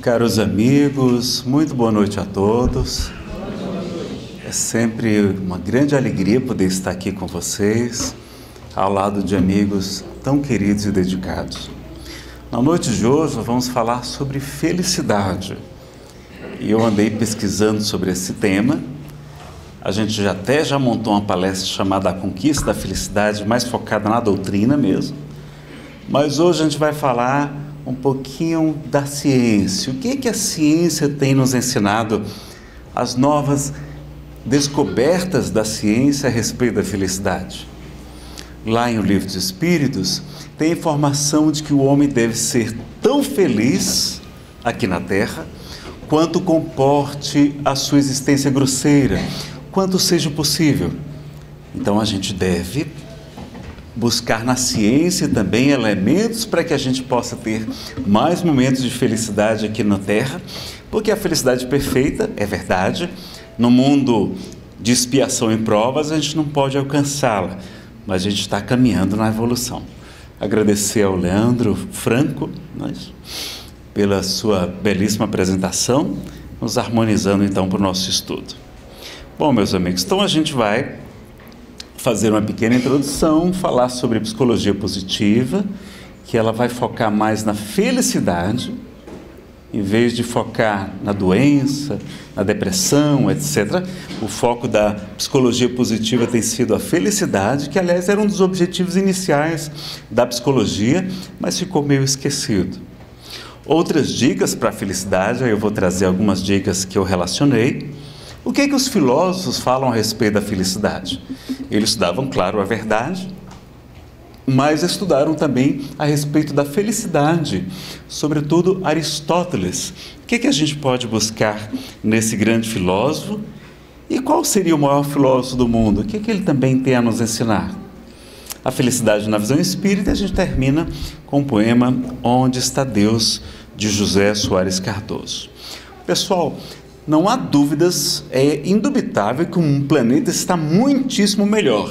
Caros amigos, muito boa noite a todos. É sempre uma grande alegria poder estar aqui com vocês, ao lado de amigos tão queridos e dedicados. Na noite de hoje, vamos falar sobre felicidade. E eu andei pesquisando sobre esse tema. A gente já até já montou uma palestra chamada A Conquista da Felicidade, mais focada na doutrina mesmo. Mas hoje a gente vai falar um pouquinho da ciência. O que, que a ciência tem nos ensinado? As novas descobertas da ciência a respeito da felicidade. Lá em O Livro dos Espíritos, tem informação de que o homem deve ser tão feliz aqui na Terra quanto comporte a sua existência grosseira, quanto seja possível. Então a gente deve buscar na ciência também elementos para que a gente possa ter mais momentos de felicidade aqui na Terra, porque a felicidade perfeita é verdade. No mundo de expiação e provas, a gente não pode alcançá-la, mas a gente está caminhando na evolução. Agradecer ao Leandro Franco mas, pela sua belíssima apresentação, nos harmonizando então para o nosso estudo. Bom, meus amigos, então a gente vai fazer uma pequena introdução, falar sobre psicologia positiva, que ela vai focar mais na felicidade, em vez de focar na doença, na depressão, etc. O foco da psicologia positiva tem sido a felicidade, que aliás era um dos objetivos iniciais da psicologia, mas ficou meio esquecido. Outras dicas para a felicidade, eu vou trazer algumas dicas que eu relacionei. O que, é que os filósofos falam a respeito da felicidade? Eles estudavam, claro, a verdade, mas estudaram também a respeito da felicidade, sobretudo Aristóteles. O que, é que a gente pode buscar nesse grande filósofo? E qual seria o maior filósofo do mundo? O que, é que ele também tem a nos ensinar? A felicidade na visão espírita, a gente termina com o poema Onde está Deus, de José Soares Cardoso. Pessoal, não há dúvidas, é indubitável que um planeta está muitíssimo melhor.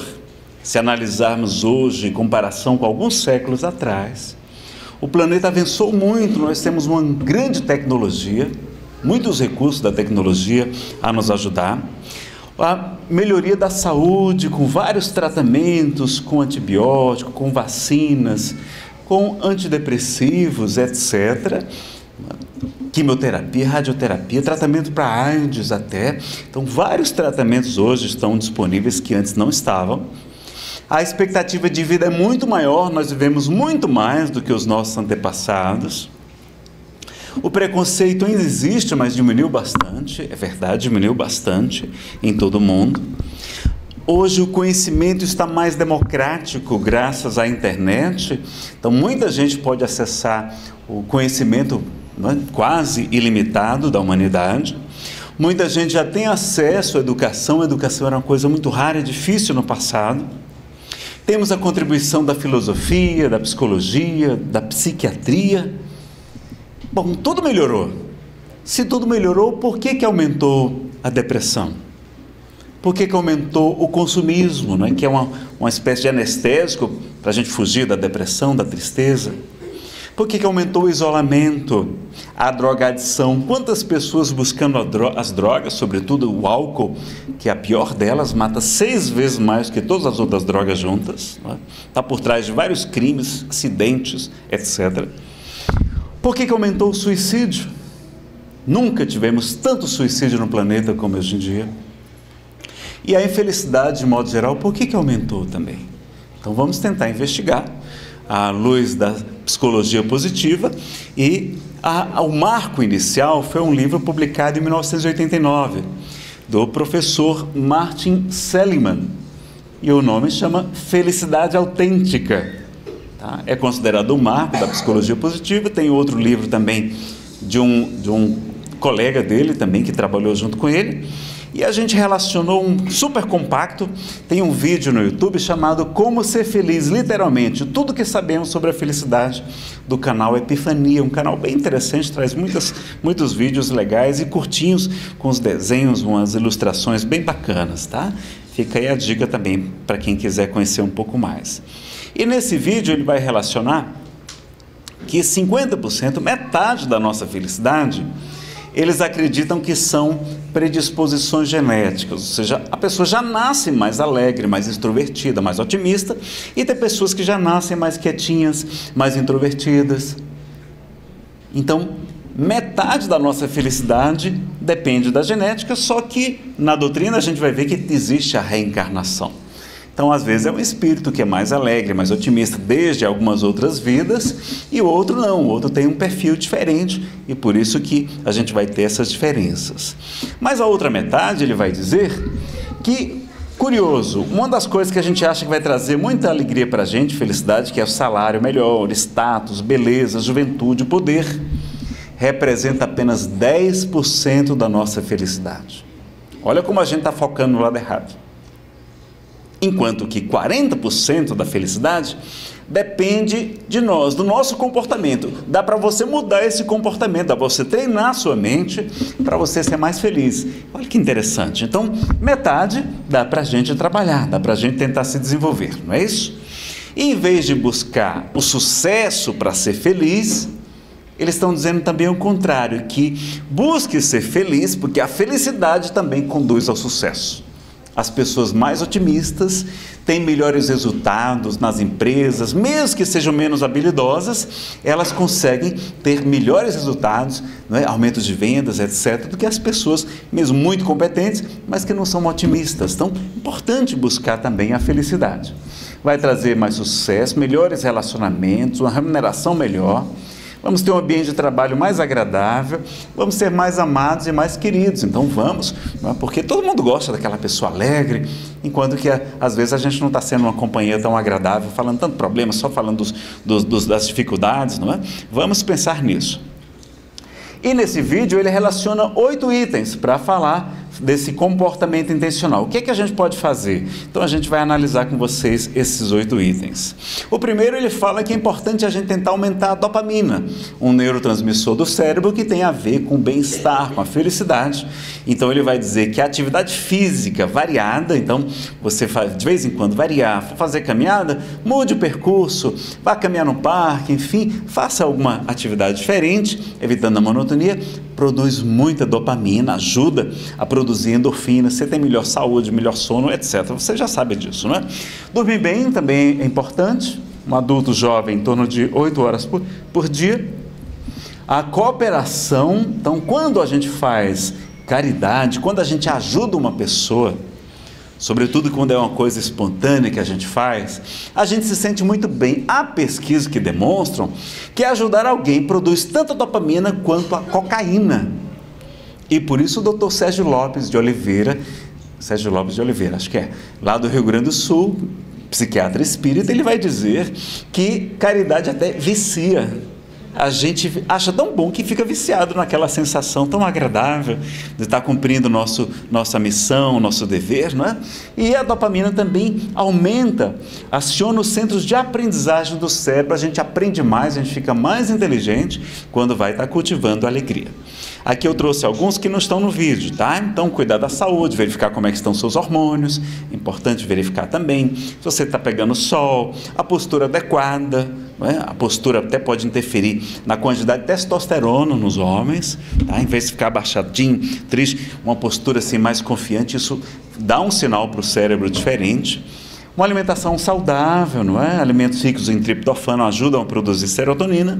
Se analisarmos hoje em comparação com alguns séculos atrás, o planeta avançou muito, nós temos uma grande tecnologia, muitos recursos da tecnologia a nos ajudar. A melhoria da saúde com vários tratamentos, com antibióticos, com vacinas, com antidepressivos, etc quimioterapia, radioterapia, tratamento para AIDS até. Então, vários tratamentos hoje estão disponíveis que antes não estavam. A expectativa de vida é muito maior, nós vivemos muito mais do que os nossos antepassados. O preconceito ainda existe, mas diminuiu bastante, é verdade, diminuiu bastante em todo o mundo. Hoje o conhecimento está mais democrático graças à internet, então muita gente pode acessar o conhecimento é? quase ilimitado da humanidade. Muita gente já tem acesso à educação, a educação era uma coisa muito rara e difícil no passado. Temos a contribuição da filosofia, da psicologia, da psiquiatria. Bom, tudo melhorou. Se tudo melhorou, por que, que aumentou a depressão? Por que, que aumentou o consumismo, né? que é uma, uma espécie de anestésico para a gente fugir da depressão, da tristeza? Por que, que aumentou o isolamento, a drogadição? Quantas pessoas buscando as drogas, sobretudo o álcool, que é a pior delas, mata seis vezes mais que todas as outras drogas juntas, está é? Tá por trás de vários crimes, acidentes, etc. Por que, que aumentou o suicídio? Nunca tivemos tanto suicídio no planeta como hoje em dia. E a infelicidade, de modo geral, por que, que aumentou também? Então vamos tentar investigar à luz da psicologia positiva e a, o marco inicial foi um livro publicado em 1989 do professor Martin Seligman e o nome chama Felicidade Autêntica. Tá? É considerado o marco da psicologia positiva. Tem outro livro também de um, de um colega dele também que trabalhou junto com ele e a gente relacionou um super compacto. Tem um vídeo no YouTube chamado Como Ser Feliz, literalmente, tudo que sabemos sobre a felicidade do canal Epifania. Um canal bem interessante, traz muitas, muitos vídeos legais e curtinhos com os desenhos, umas ilustrações bem bacanas, tá? Fica aí a dica também para quem quiser conhecer um pouco mais. E nesse vídeo ele vai relacionar que 50%, metade da nossa felicidade, eles acreditam que são predisposições genéticas, ou seja, a pessoa já nasce mais alegre, mais extrovertida, mais otimista, e tem pessoas que já nascem mais quietinhas, mais introvertidas. Então, metade da nossa felicidade depende da genética, só que na doutrina a gente vai ver que existe a reencarnação. Então, às vezes, é um espírito que é mais alegre, mais otimista desde algumas outras vidas, e o outro não, o outro tem um perfil diferente, e por isso que a gente vai ter essas diferenças. Mas a outra metade, ele vai dizer que Curioso, uma das coisas que a gente acha que vai trazer muita alegria para a gente, felicidade, que é o salário melhor, status, beleza, juventude, poder, representa apenas 10% da nossa felicidade. Olha como a gente está focando no lado errado. Enquanto que 40% da felicidade depende de nós, do nosso comportamento. Dá para você mudar esse comportamento, dá para você treinar a sua mente para você ser mais feliz. Olha que interessante. Então, metade dá para a gente trabalhar, dá para a gente tentar se desenvolver, não é isso? E em vez de buscar o sucesso para ser feliz, eles estão dizendo também o contrário, que busque ser feliz, porque a felicidade também conduz ao sucesso. As pessoas mais otimistas têm melhores resultados nas empresas, mesmo que sejam menos habilidosas, elas conseguem ter melhores resultados, é? aumentos de vendas, etc., do que as pessoas, mesmo muito competentes, mas que não são otimistas. Então, é importante buscar também a felicidade. Vai trazer mais sucesso, melhores relacionamentos, uma remuneração melhor vamos ter um ambiente de trabalho mais agradável, vamos ser mais amados e mais queridos. Então vamos, é? porque todo mundo gosta daquela pessoa alegre, enquanto que às vezes a gente não está sendo uma companhia tão agradável, falando tanto problema, só falando dos, dos, dos, das dificuldades, não é? Vamos pensar nisso. E nesse vídeo ele relaciona oito itens para falar desse comportamento intencional. O que, é que a gente pode fazer? Então a gente vai analisar com vocês esses oito itens. O primeiro ele fala que é importante a gente tentar aumentar a dopamina, um neurotransmissor do cérebro que tem a ver com o bem-estar, com a felicidade. Então ele vai dizer que a atividade física variada, então você faz de vez em quando variar, fazer caminhada, mude o percurso, vá caminhar no parque, enfim, faça alguma atividade diferente, evitando a monotonia, produz muita dopamina, ajuda a produzir endorfina, você tem melhor saúde, melhor sono, etc. Você já sabe disso, não é? Dormir bem também é importante. Um adulto jovem, em torno de 8 horas por, por dia. A cooperação, então, quando a gente faz caridade, quando a gente ajuda uma pessoa, sobretudo quando é uma coisa espontânea que a gente faz, a gente se sente muito bem. Há pesquisas que demonstram que ajudar alguém produz tanto dopamina quanto a cocaína. E por isso o doutor Sérgio Lopes de Oliveira, Sérgio Lopes de Oliveira, acho que é, lá do Rio Grande do Sul, psiquiatra espírita, ele vai dizer que caridade até vicia a gente acha tão bom que fica viciado naquela sensação tão agradável de estar cumprindo nosso, nossa missão, nosso dever, não é? E a dopamina também aumenta, aciona os centros de aprendizagem do cérebro, a gente aprende mais, a gente fica mais inteligente quando vai estar cultivando a alegria. Aqui eu trouxe alguns que não estão no vídeo, tá? Então, cuidar da saúde, verificar como é que estão seus hormônios, é importante verificar também se você está pegando sol, a postura adequada, é? a postura até pode interferir na quantidade de testosterona nos homens, tá? em vez de ficar abaixadinho, triste, uma postura assim mais confiante, isso dá um sinal para o cérebro diferente. Uma alimentação saudável, não é? Alimentos ricos em triptofano ajudam a produzir serotonina.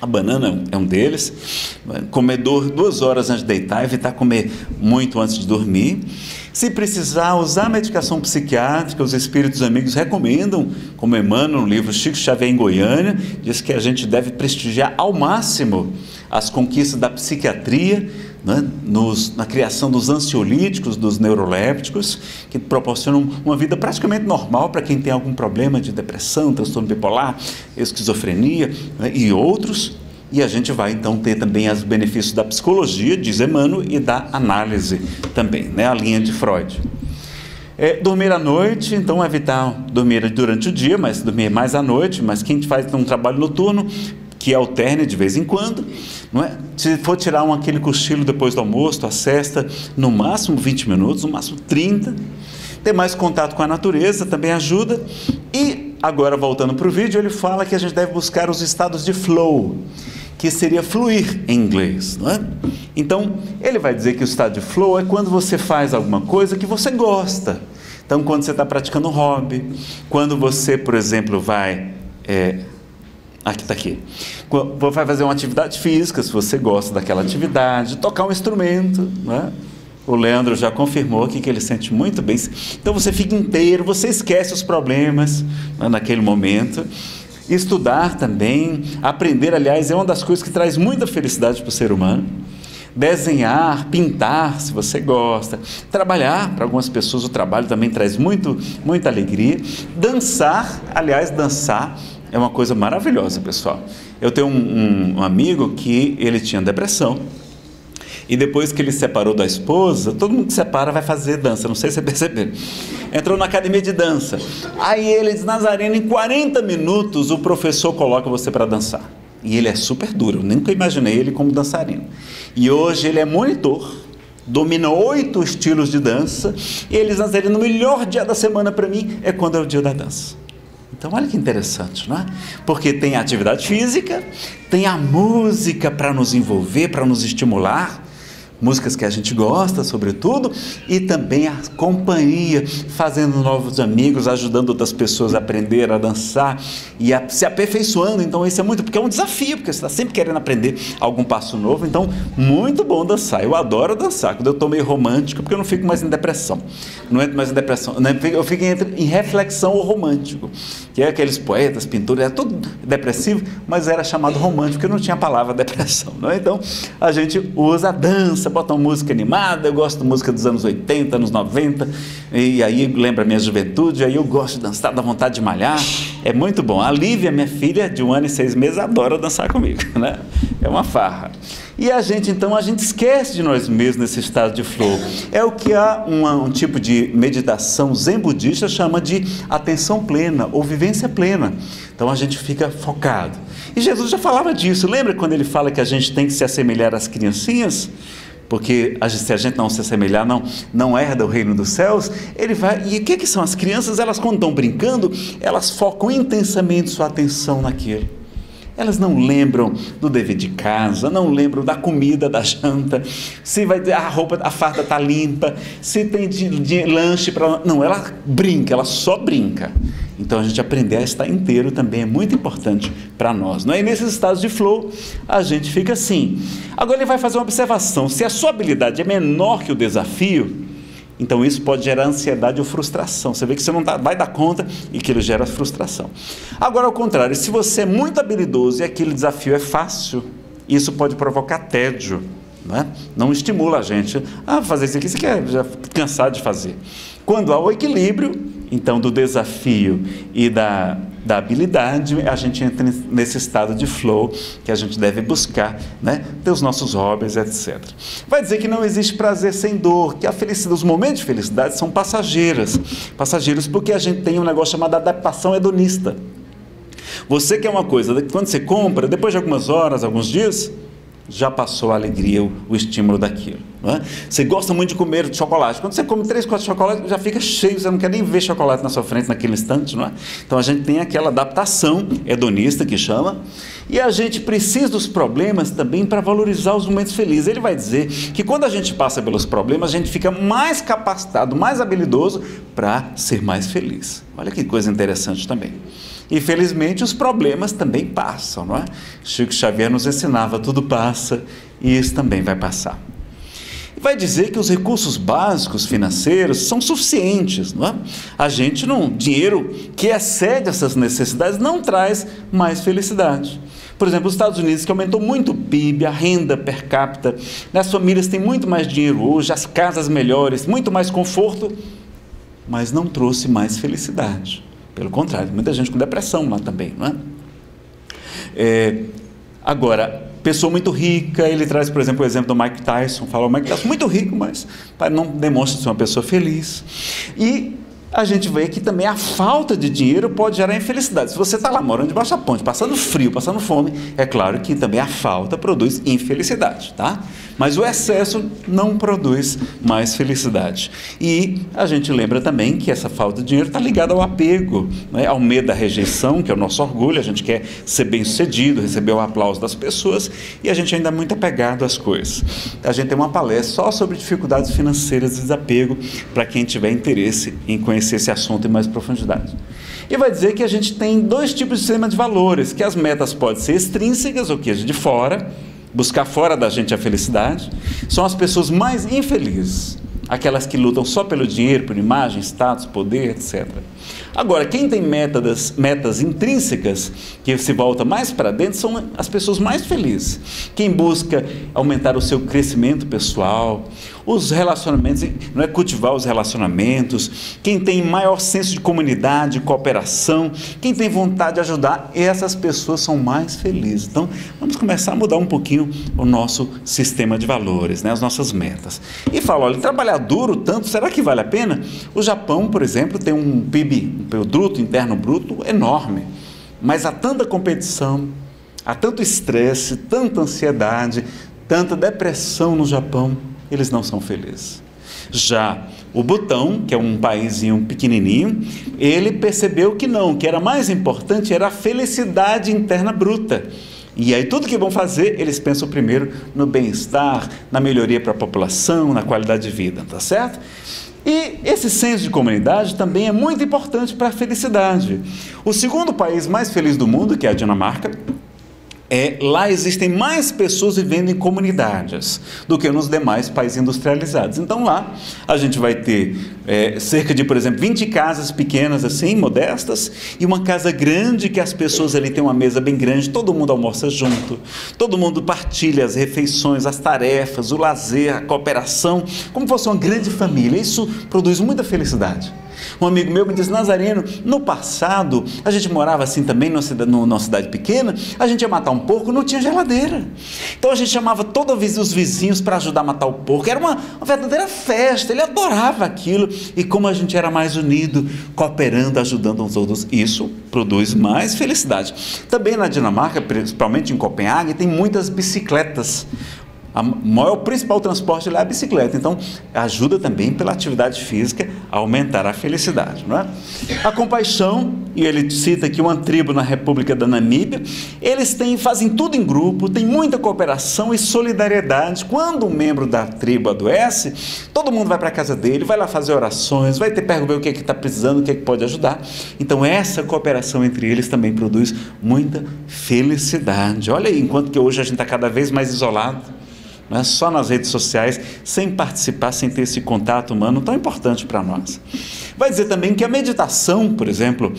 A banana é um deles. Comer duas horas antes de deitar, evitar comer muito antes de dormir. Se precisar usar medicação psiquiátrica, os espíritos amigos recomendam, como Emmanuel, no livro Chico Xavier em Goiânia, diz que a gente deve prestigiar ao máximo as conquistas da psiquiatria, né, nos, na criação dos ansiolíticos, dos neurolépticos, que proporcionam uma vida praticamente normal para quem tem algum problema de depressão, transtorno bipolar, esquizofrenia né, e outros. E a gente vai então ter também os benefícios da psicologia, diz Emmanuel, e da análise também, né, a linha de Freud. É, dormir à noite, então evitar dormir durante o dia, mas dormir mais à noite. Mas quem faz um trabalho noturno, que alterne de vez em quando, não é? Se for tirar um, aquele cochilo depois do almoço, a cesta, no máximo 20 minutos, no máximo 30. Ter mais contato com a natureza também ajuda. E agora voltando para o vídeo, ele fala que a gente deve buscar os estados de flow, que seria fluir em inglês, não é? Então, ele vai dizer que o estado de flow é quando você faz alguma coisa que você gosta. Então, quando você está praticando um hobby, quando você, por exemplo, vai. É, aqui está aqui. Vai fazer uma atividade física, se você gosta daquela atividade, tocar um instrumento, não é? O Leandro já confirmou aqui que ele sente muito bem. Então você fica inteiro, você esquece os problemas né, naquele momento. Estudar também, aprender, aliás, é uma das coisas que traz muita felicidade para o ser humano. Desenhar, pintar, se você gosta. Trabalhar, para algumas pessoas o trabalho também traz muito, muita alegria. Dançar, aliás, dançar é uma coisa maravilhosa, pessoal. Eu tenho um, um, um amigo que ele tinha depressão e depois que ele se separou da esposa, todo mundo que separa vai fazer dança, não sei se você percebeu. Entrou na academia de dança. Aí ele diz, Nazareno, em 40 minutos o professor coloca você para dançar. E ele é super duro, nunca imaginei ele como dançarino. E hoje ele é monitor, domina oito estilos de dança. E ele diz, Nazareno, o melhor dia da semana para mim é quando é o dia da dança. Então, olha que interessante, não é? Porque tem a atividade física, tem a música para nos envolver, para nos estimular, músicas que a gente gosta, sobretudo, e também a companhia, fazendo novos amigos, ajudando outras pessoas a aprender a dançar e a, se aperfeiçoando. Então, isso é muito, porque é um desafio, porque você está sempre querendo aprender algum passo novo. Então, muito bom dançar. Eu adoro dançar. Quando eu estou meio romântico, porque eu não fico mais em depressão. Não entro mais em depressão. Eu fico em reflexão ou romântico, que é aqueles poetas, pintores, era tudo depressivo, mas era chamado romântico, porque não tinha a palavra depressão. Não é? Então, a gente usa a dança botam música animada, eu gosto de música dos anos 80, anos 90, e aí lembra a minha juventude, aí eu gosto de dançar, dá vontade de malhar, é muito bom. A Lívia, minha filha, de um ano e seis meses, adora dançar comigo, né? É uma farra. E a gente, então, a gente esquece de nós mesmos nesse estado de flow. É o que há uma, um tipo de meditação zen budista chama de atenção plena ou vivência plena. Então a gente fica focado. E Jesus já falava disso. Lembra quando ele fala que a gente tem que se assemelhar às criancinhas? Porque se a gente não se assemelhar, não, não herda o reino dos céus, ele vai. E o que, que são as crianças? Elas, quando estão brincando, elas focam intensamente sua atenção naquilo. Elas não lembram do dever de casa, não lembram da comida, da janta, se vai a roupa, a farda está limpa, se tem de, de lanche para. Não, ela brinca, ela só brinca. Então a gente aprender a estar inteiro também é muito importante para nós. Não é? E nesses estados de flow, a gente fica assim. Agora ele vai fazer uma observação: se a sua habilidade é menor que o desafio, então isso pode gerar ansiedade ou frustração. Você vê que você não dá, vai dar conta e que ele gera frustração. Agora, ao contrário, se você é muito habilidoso e aquele desafio é fácil, isso pode provocar tédio. Não, é? não estimula a gente a fazer isso aqui, você quer já cansar de fazer. Quando há o equilíbrio, então, do desafio e da, da habilidade, a gente entra nesse estado de flow que a gente deve buscar, né? Ter os nossos hobbies, etc. Vai dizer que não existe prazer sem dor, que a felicidade, os momentos de felicidade são passageiros. Passageiros porque a gente tem um negócio chamado adaptação hedonista. Você quer uma coisa, quando você compra, depois de algumas horas, alguns dias, já passou a alegria, o, o estímulo daquilo. É? Você gosta muito de comer chocolate. Quando você come três, quatro chocolates, já fica cheio, você não quer nem ver chocolate na sua frente naquele instante, não é? Então a gente tem aquela adaptação hedonista que chama, e a gente precisa dos problemas também para valorizar os momentos felizes. Ele vai dizer que quando a gente passa pelos problemas, a gente fica mais capacitado, mais habilidoso para ser mais feliz. Olha que coisa interessante também. Infelizmente, os problemas também passam, não é? Chico Xavier nos ensinava: tudo passa e isso também vai passar. E vai dizer que os recursos básicos financeiros são suficientes, não é? A gente não, dinheiro que excede essas necessidades não traz mais felicidade. Por exemplo, os Estados Unidos, que aumentou muito o PIB, a renda per capita, as famílias têm muito mais dinheiro hoje, as casas melhores, muito mais conforto, mas não trouxe mais felicidade. Pelo contrário, muita gente com depressão lá também, não é? é agora, pessoa muito rica, ele traz, por exemplo, o exemplo do Mike Tyson, fala o Mike Tyson muito rico, mas não demonstra ser uma pessoa feliz. E a gente vê que também a falta de dinheiro pode gerar infelicidade. Se você está lá morando debaixo da ponte, passando frio, passando fome, é claro que também a falta produz infelicidade, tá? Mas o excesso não produz mais felicidade. E a gente lembra também que essa falta de dinheiro está ligada ao apego, né? ao medo da rejeição, que é o nosso orgulho, a gente quer ser bem sucedido, receber o aplauso das pessoas e a gente ainda é muito apegado às coisas. A gente tem uma palestra só sobre dificuldades financeiras e desapego para quem tiver interesse em conhecer esse assunto em mais profundidade. E vai dizer que a gente tem dois tipos de sistema de valores, que as metas podem ser extrínsecas, ou que é de fora, buscar fora da gente a felicidade, são as pessoas mais infelizes, aquelas que lutam só pelo dinheiro, por imagem, status, poder, etc. Agora, quem tem metas, metas intrínsecas, que se volta mais para dentro, são as pessoas mais felizes. Quem busca aumentar o seu crescimento pessoal, os relacionamentos, não é cultivar os relacionamentos, quem tem maior senso de comunidade, de cooperação, quem tem vontade de ajudar, essas pessoas são mais felizes. Então, vamos começar a mudar um pouquinho o nosso sistema de valores, né, as nossas metas. E fala, olha, trabalhar duro tanto, será que vale a pena? O Japão, por exemplo, tem um PIB, um produto interno bruto enorme, mas há tanta competição, há tanto estresse, tanta ansiedade, tanta depressão no Japão eles não são felizes. Já o Butão, que é um paísinho pequenininho, ele percebeu que não, que era mais importante era a felicidade interna bruta. E aí tudo que vão fazer, eles pensam primeiro no bem-estar, na melhoria para a população, na qualidade de vida, tá certo? E esse senso de comunidade também é muito importante para a felicidade. O segundo país mais feliz do mundo, que é a Dinamarca, é, lá existem mais pessoas vivendo em comunidades do que nos demais países industrializados. Então lá a gente vai ter é, cerca de, por exemplo, 20 casas pequenas assim, modestas, e uma casa grande que as pessoas ali têm uma mesa bem grande, todo mundo almoça junto, todo mundo partilha as refeições, as tarefas, o lazer, a cooperação, como fosse uma grande família. Isso produz muita felicidade. Um amigo meu me disse, Nazareno, no passado, a gente morava assim também numa cidade, numa cidade pequena, a gente ia matar um porco, não tinha geladeira. Então a gente chamava todos os vizinhos para ajudar a matar o porco. Era uma, uma verdadeira festa, ele adorava aquilo. E como a gente era mais unido, cooperando, ajudando uns outros, isso produz mais felicidade. Também na Dinamarca, principalmente em Copenhague, tem muitas bicicletas a maior, o principal transporte lá é a bicicleta. Então, ajuda também pela atividade física a aumentar a felicidade. Não é? A compaixão, e ele cita aqui uma tribo na República da Namíbia, eles têm, fazem tudo em grupo, tem muita cooperação e solidariedade. Quando um membro da tribo adoece, todo mundo vai para a casa dele, vai lá fazer orações, vai ter perguntar o que é está precisando, o que é que pode ajudar. Então, essa cooperação entre eles também produz muita felicidade. Olha aí, enquanto que hoje a gente está cada vez mais isolado né, só nas redes sociais, sem participar, sem ter esse contato humano tão importante para nós. Vai dizer também que a meditação, por exemplo,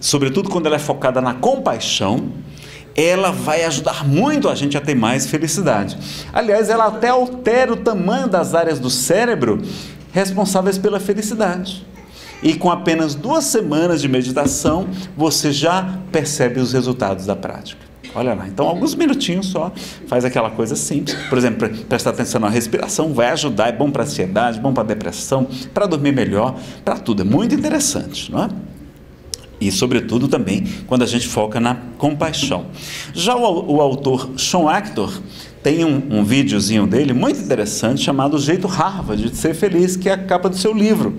sobretudo quando ela é focada na compaixão, ela vai ajudar muito a gente a ter mais felicidade. Aliás, ela até altera o tamanho das áreas do cérebro responsáveis pela felicidade. E com apenas duas semanas de meditação, você já percebe os resultados da prática. Olha lá, então alguns minutinhos só faz aquela coisa simples. Por exemplo, prestar atenção na respiração vai ajudar, é bom para a ansiedade, bom para a depressão, para dormir melhor, para tudo. É muito interessante, não é? E, sobretudo, também quando a gente foca na compaixão. Já o, o autor Sean Actor tem um, um videozinho dele muito interessante chamado O Jeito Harvard de Ser Feliz, que é a capa do seu livro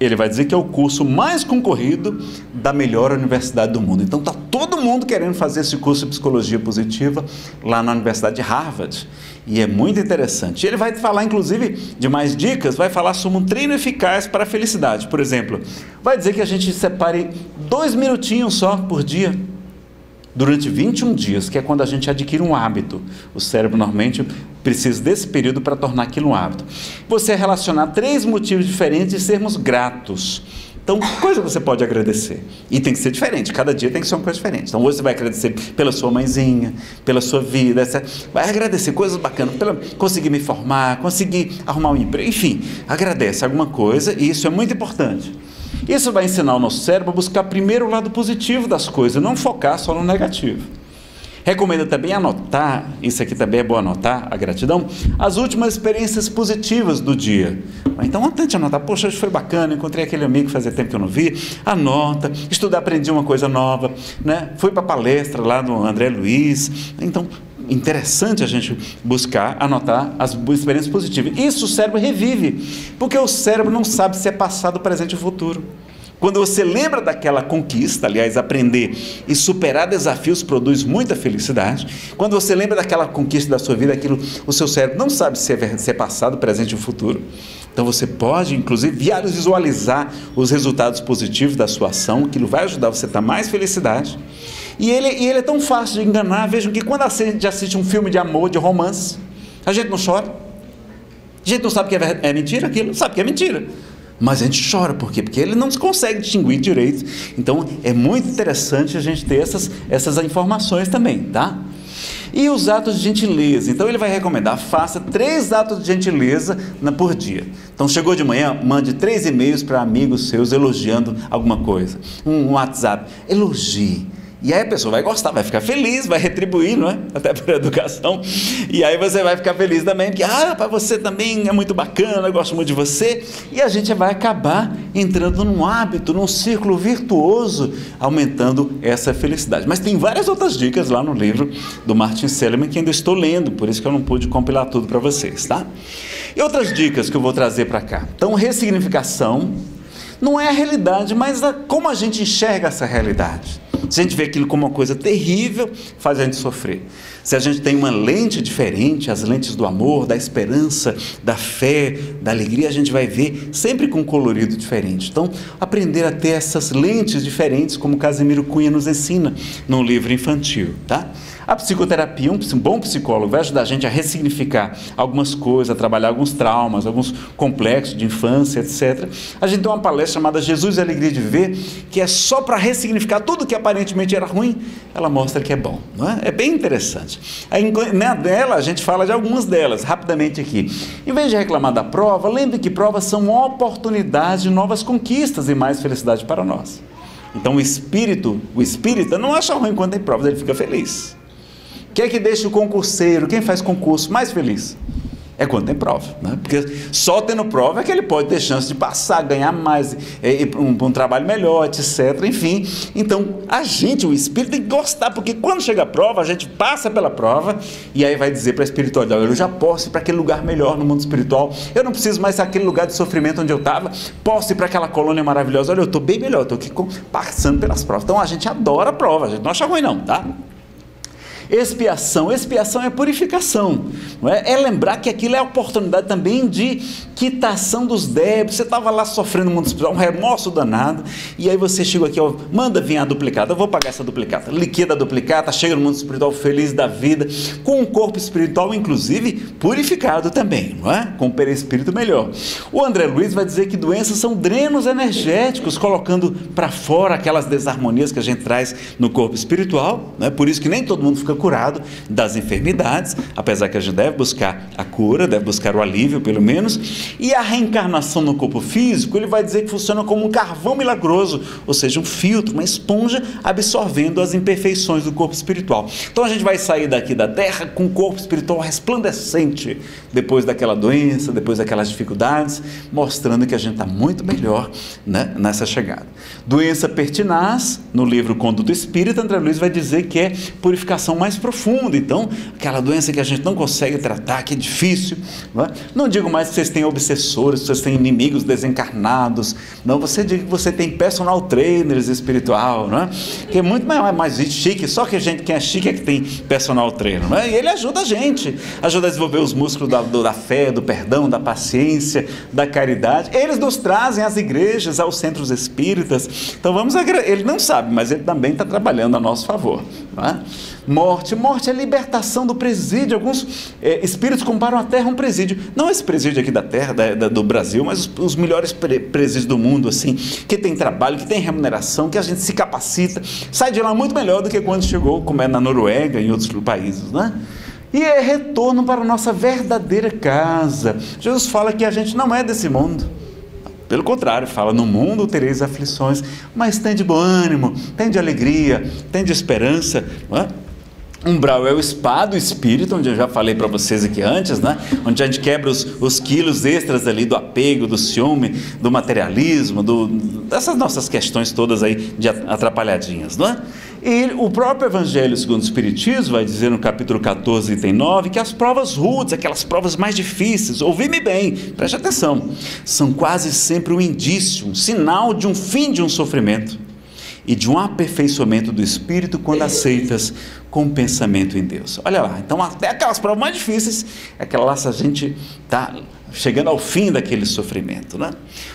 ele vai dizer que é o curso mais concorrido da melhor universidade do mundo. Então está todo mundo querendo fazer esse curso de psicologia positiva lá na Universidade de Harvard. E é muito interessante. Ele vai falar, inclusive, de mais dicas, vai falar sobre um treino eficaz para a felicidade. Por exemplo, vai dizer que a gente separe dois minutinhos só por dia durante 21 dias, que é quando a gente adquire um hábito. O cérebro normalmente precisa desse período para tornar aquilo um hábito. Você relacionar três motivos diferentes de sermos gratos. Então, coisa você pode agradecer. E tem que ser diferente, cada dia tem que ser uma coisa diferente. Então, hoje você vai agradecer pela sua mãezinha, pela sua vida, etc. Vai agradecer coisas bacanas, pela conseguir me formar, conseguir arrumar um emprego, enfim, agradece alguma coisa e isso é muito importante. Isso vai ensinar o nosso cérebro a buscar primeiro o lado positivo das coisas, não focar só no negativo. Recomendo também anotar, isso aqui também é bom anotar, a gratidão, as últimas experiências positivas do dia. Então, tente anotar, poxa, hoje foi bacana, encontrei aquele amigo que fazia tempo que eu não vi, anota, estudar, aprendi uma coisa nova, né? fui para a palestra lá do André Luiz, então interessante a gente buscar, anotar as experiências positivas. Isso o cérebro revive, porque o cérebro não sabe se é passado, presente ou futuro. Quando você lembra daquela conquista, aliás, aprender e superar desafios produz muita felicidade. Quando você lembra daquela conquista da sua vida, aquilo, o seu cérebro não sabe se é, é passado, presente ou futuro. Então você pode, inclusive, visualizar os resultados positivos da sua ação, aquilo vai ajudar você a ter mais felicidade. E ele, e ele é tão fácil de enganar. Vejam que quando a gente assiste um filme de amor, de romance, a gente não chora. A gente não sabe que é, é mentira aquilo, sabe que é mentira. Mas a gente chora, por quê? Porque ele não consegue distinguir direito. Então é muito interessante a gente ter essas, essas informações também, tá? E os atos de gentileza. Então ele vai recomendar: faça três atos de gentileza por dia. Então chegou de manhã, mande três e-mails para amigos seus elogiando alguma coisa. Um WhatsApp, elogie e aí a pessoa vai gostar, vai ficar feliz, vai retribuir, não é? Até por educação. E aí você vai ficar feliz também, porque, ah, para você também é muito bacana, eu gosto muito de você. E a gente vai acabar entrando num hábito, num círculo virtuoso, aumentando essa felicidade. Mas tem várias outras dicas lá no livro do Martin Seligman que ainda estou lendo, por isso que eu não pude compilar tudo para vocês, tá? E outras dicas que eu vou trazer para cá. Então, ressignificação não é a realidade, mas a, como a gente enxerga essa realidade. Se a gente vê aquilo como uma coisa terrível, faz a gente sofrer. Se a gente tem uma lente diferente, as lentes do amor, da esperança, da fé, da alegria, a gente vai ver sempre com um colorido diferente. Então, aprender a ter essas lentes diferentes, como Casimiro Cunha nos ensina no livro infantil, tá? A psicoterapia, um bom psicólogo vai ajudar a gente a ressignificar algumas coisas, a trabalhar alguns traumas, alguns complexos de infância, etc. A gente tem uma palestra chamada Jesus e a Alegria de Viver, que é só para ressignificar tudo que aparentemente era ruim, ela mostra que é bom. Não é? é bem interessante. Aí, nela, a gente fala de algumas delas, rapidamente aqui. Em vez de reclamar da prova, lembre que provas são oportunidades de novas conquistas e mais felicidade para nós. Então o espírito, o espírita não acha ruim quando tem provas, ele fica feliz. Quem é que deixa o concurseiro, quem faz concurso mais feliz? É quando tem prova, né? porque só tendo prova é que ele pode ter chance de passar, ganhar mais, é, um, um, trabalho melhor, etc. Enfim, então a gente, o espírito, tem que gostar, porque quando chega a prova, a gente passa pela prova e aí vai dizer para a espiritualidade: eu já posso ir para aquele lugar melhor no mundo espiritual, eu não preciso mais aquele lugar de sofrimento onde eu estava, posso ir para aquela colônia maravilhosa, olha, eu estou bem melhor, estou aqui passando pelas provas. Então a gente adora a prova, a gente não acha ruim, não, tá? Expiação. Expiação é purificação. Não é? é lembrar que aquilo é a oportunidade também de quitação dos débitos. Você estava lá sofrendo um remorso danado, e aí você chega aqui, ó, manda vir a duplicata. Eu vou pagar essa duplicata. Liquida a duplicata, chega no mundo espiritual feliz da vida, com um corpo espiritual, inclusive, purificado também, não é? Com o perispírito melhor. O André Luiz vai dizer que doenças são drenos energéticos, colocando para fora aquelas desarmonias que a gente traz no corpo espiritual. Não é? Por isso que nem todo mundo fica curado das enfermidades, apesar que a gente deve buscar a cura, deve buscar o alívio, pelo menos. E a reencarnação no corpo físico, ele vai dizer que funciona como um carvão milagroso, ou seja, um filtro, uma esponja absorvendo as imperfeições do corpo espiritual. Então a gente vai sair daqui da terra com o corpo espiritual resplandecente depois daquela doença, depois daquelas dificuldades, mostrando que a gente está muito melhor né, nessa chegada. Doença pertinaz, no livro Conduto Espírita, André Luiz vai dizer que é purificação mais mais profunda. Então, aquela doença que a gente não consegue tratar, que é difícil. Não, é? não digo mais que vocês têm obsessores, que vocês têm inimigos desencarnados. Não, você diz que você tem personal trainers espiritual, não é? Que é muito mais, mais chique. Só que a gente, quem é chique é que tem personal trainer. Não é? E ele ajuda a gente, ajuda a desenvolver os músculos da, do, da fé, do perdão, da paciência, da caridade. Eles nos trazem às igrejas, aos centros espíritas. Então vamos, ele não sabe, mas ele também está trabalhando a nosso favor. É? morte. Morte é libertação do presídio. Alguns é, espíritos comparam a terra a um presídio. Não esse presídio aqui da terra, da, da, do Brasil, mas os, os melhores pre presídios do mundo, assim, que tem trabalho, que tem remuneração, que a gente se capacita, sai de lá muito melhor do que quando chegou, como é na Noruega, em outros países, né? E é retorno para a nossa verdadeira casa. Jesus fala que a gente não é desse mundo. Pelo contrário, fala: no mundo tereis aflições, mas tem de bom ânimo, tem de alegria, tem de esperança. Não é? Umbral é o spa do espírito, onde eu já falei para vocês aqui antes, né? Onde a gente quebra os, os, quilos extras ali do apego, do ciúme, do materialismo, do, dessas nossas questões todas aí de atrapalhadinhas, não é? E o próprio Evangelho segundo o Espiritismo vai dizer no capítulo 14, item 9, que as provas rudes, aquelas provas mais difíceis, ouvi-me bem, preste atenção, são quase sempre um indício, um sinal de um fim de um sofrimento e de um aperfeiçoamento do espírito quando aceitas com pensamento em Deus. Olha lá, então até aquelas provas mais difíceis, é que lá a gente está chegando ao fim daquele sofrimento. Né?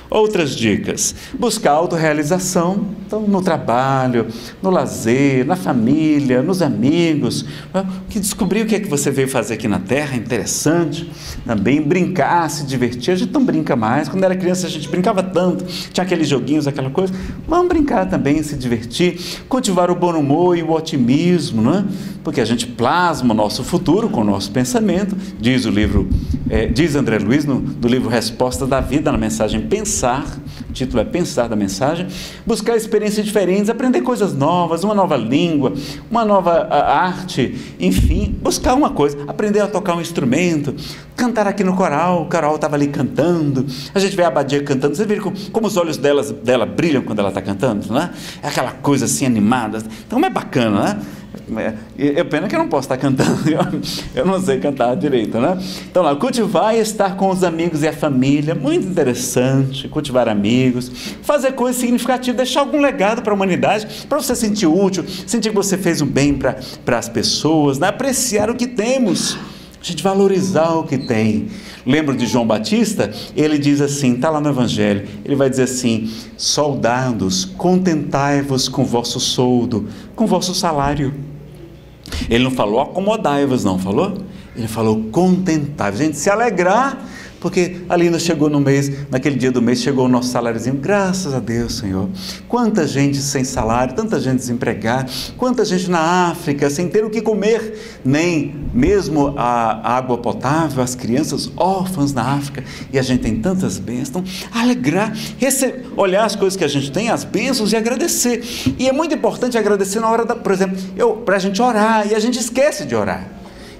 Outras dicas: buscar autorrealização então, no trabalho, no lazer, na família, nos amigos. Né? Que descobrir o que é que você veio fazer aqui na Terra, interessante. Também brincar, se divertir. A gente não brinca mais. Quando era criança, a gente brincava tanto, tinha aqueles joguinhos, aquela coisa. Vamos brincar também, se divertir, cultivar o bom humor e o otimismo, né? porque a gente plasma o nosso futuro com o nosso pensamento, diz o livro, é, diz André Luiz no, no livro Resposta da Vida, na mensagem Pensar, o título é Pensar da Mensagem, buscar experiências diferentes, aprender coisas novas, uma nova língua, uma nova arte, enfim, buscar uma coisa, aprender a tocar um instrumento, cantar aqui no coral, o coral estava ali cantando, a gente vê a abadia cantando, você vê como, como os olhos delas, dela brilham quando ela está cantando, não é? É aquela coisa assim animada, então é bacana, né? É, é pena que eu não posso estar cantando, eu, não sei cantar direito, né? Então lá, cultivar e estar com os amigos e a família, muito interessante, cultivar amigos, fazer coisas significativas, deixar algum legado para a humanidade, para você sentir útil, sentir que você fez um bem para as pessoas, né? apreciar o que temos, a gente valorizar o que tem. Lembra de João Batista? Ele diz assim, está lá no Evangelho, ele vai dizer assim: soldados, contentai-vos com vosso soldo, com vosso salário. Ele não falou acomodai-vos, não, falou? Ele falou contentai-vos. Gente, se alegrar porque ali nos chegou no mês, naquele dia do mês, chegou o nosso saláriozinho, graças a Deus, Senhor. Quanta gente sem salário, tanta gente desempregada, quanta gente na África sem ter o que comer, nem mesmo a água potável, as crianças órfãs na África, e a gente tem tantas bênçãos. Então, alegrar, receber, olhar as coisas que a gente tem, as bênçãos e agradecer. E é muito importante agradecer na hora da, por exemplo, para a gente orar, e a gente esquece de orar.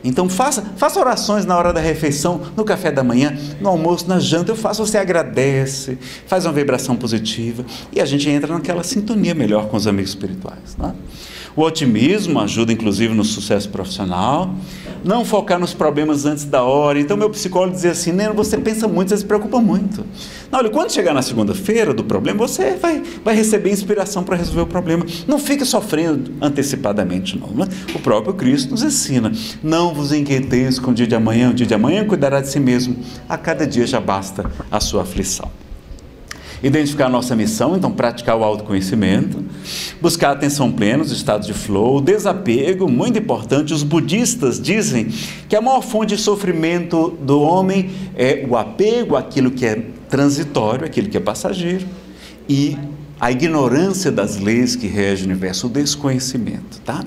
Então faça, faça orações na hora da refeição, no café da manhã, no almoço, na janta. Eu faço, você agradece, faz uma vibração positiva e a gente entra naquela sintonia melhor com os amigos espirituais. Né? O otimismo ajuda, inclusive, no sucesso profissional. Não focar nos problemas antes da hora. Então, meu psicólogo dizia assim: Neno, você pensa muito, você se preocupa muito. Não, olha, quando chegar na segunda-feira do problema, você vai, vai receber inspiração para resolver o problema. Não fique sofrendo antecipadamente, não. Né? O próprio Cristo nos ensina: não vos inquieteis com o dia de amanhã, o dia de amanhã cuidará de si mesmo. A cada dia já basta a sua aflição identificar a nossa missão, então praticar o autoconhecimento, buscar atenção plena, os estados de flow, desapego, muito importante. Os budistas dizem que a maior fonte de sofrimento do homem é o apego àquilo que é transitório, aquilo que é passageiro, e a ignorância das leis que regem o universo, o desconhecimento, tá?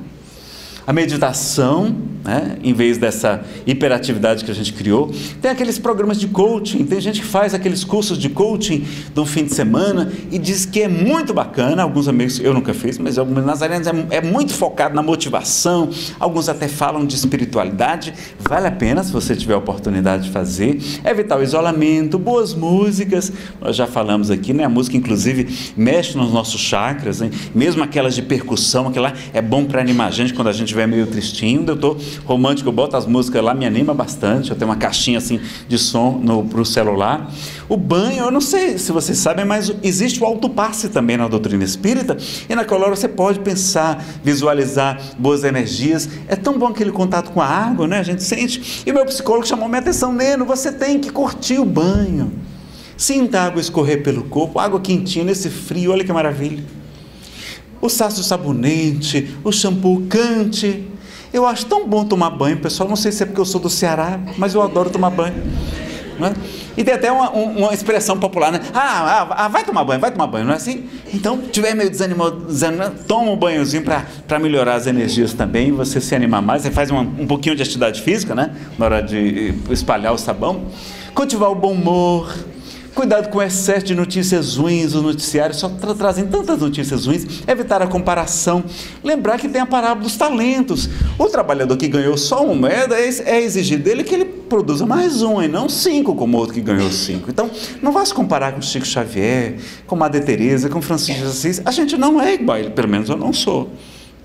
A meditação, né, em vez dessa hiperatividade que a gente criou. Tem aqueles programas de coaching, tem gente que faz aqueles cursos de coaching do fim de semana e diz que é muito bacana. Alguns amigos, eu nunca fiz, mas alguns nazarenos é, é muito focado na motivação. Alguns até falam de espiritualidade. Vale a pena se você tiver a oportunidade de fazer. Evitar o isolamento, boas músicas. Nós já falamos aqui, né? A música, inclusive, mexe nos nossos chakras, hein? mesmo aquelas de percussão, aquela é bom para animar a gente quando a gente estiver meio tristinho, eu estou romântico, eu boto as músicas lá, me anima bastante. Eu tenho uma caixinha assim de som para o celular. O banho, eu não sei se vocês sabem, mas existe o autopasse também na doutrina espírita, e naquela hora você pode pensar, visualizar boas energias. É tão bom aquele contato com a água, né? A gente sente. E meu psicólogo chamou minha atenção, Neno, você tem que curtir o banho. Sinta a água escorrer pelo corpo, água quentinha nesse frio, olha que maravilha o saço sabonete, o shampoo cante. Eu acho tão bom tomar banho, pessoal. Não sei se é porque eu sou do Ceará, mas eu adoro tomar banho. Né? E tem até uma, uma, expressão popular, né? Ah, ah, ah, vai tomar banho, vai tomar banho, não é assim? Então, tiver meio desanimado, desanimado toma um banhozinho para melhorar as energias também, você se animar mais. Você faz uma, um pouquinho de atividade física, né? Na hora de espalhar o sabão. Cultivar o bom humor, Cuidado com o excesso de notícias ruins, os noticiários só tra trazem tantas notícias ruins. Evitar a comparação. Lembrar que tem a parábola dos talentos. O trabalhador que ganhou só uma moeda, é, é exigir dele que ele produza mais um e não cinco, como o outro que ganhou cinco. Então, não vá se comparar com Chico Xavier, com Madre Teresa, com Francisco de Assis. A gente não é igual, pelo menos eu não sou.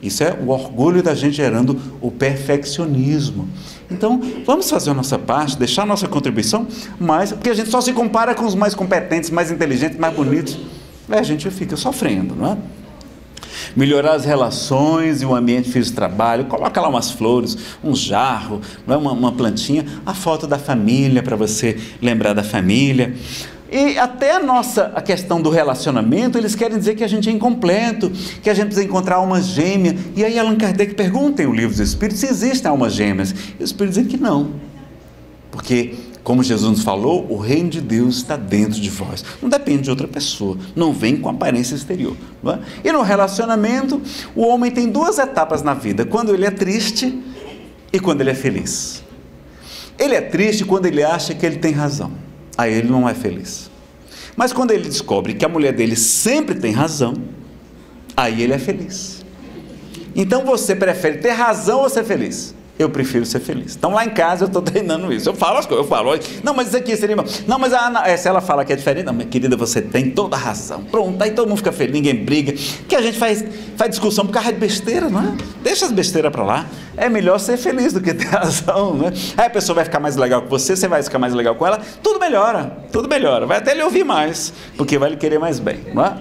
Isso é o orgulho da gente gerando o perfeccionismo. Então, vamos fazer a nossa parte, deixar a nossa contribuição, mas porque a gente só se compara com os mais competentes, mais inteligentes, mais bonitos. Aí a gente fica sofrendo, não é? Melhorar as relações e o ambiente físico de trabalho, coloca lá umas flores, um jarro, é? uma, uma plantinha, a foto da família para você lembrar da família. E até a nossa a questão do relacionamento, eles querem dizer que a gente é incompleto, que a gente precisa encontrar alma gêmea. E aí Allan Kardec pergunta em o livro dos Espíritos se existem almas gêmeas. E os Espíritos dizem que não. Porque, como Jesus nos falou, o reino de Deus está dentro de vós. Não depende de outra pessoa, não vem com aparência exterior. É? E no relacionamento, o homem tem duas etapas na vida: quando ele é triste e quando ele é feliz. Ele é triste quando ele acha que ele tem razão aí ele não é feliz. Mas quando ele descobre que a mulher dele sempre tem razão, aí ele é feliz. Então você prefere ter razão ou ser feliz? Eu prefiro ser feliz. Então lá em casa eu estou treinando isso. Eu falo as coisas, eu falo, não, mas isso aqui seria. Não, mas a Ana, se ela fala que é diferente, não, minha querida, você tem toda a razão. Pronto, aí todo mundo fica feliz, ninguém briga. Que a gente faz, faz discussão por causa de besteira, não é? Deixa as besteiras para lá. É melhor ser feliz do que ter razão, né? Aí a pessoa vai ficar mais legal com você, você vai ficar mais legal com ela, tudo melhora, tudo melhora. Vai até lhe ouvir mais, porque vai lhe querer mais bem, não é?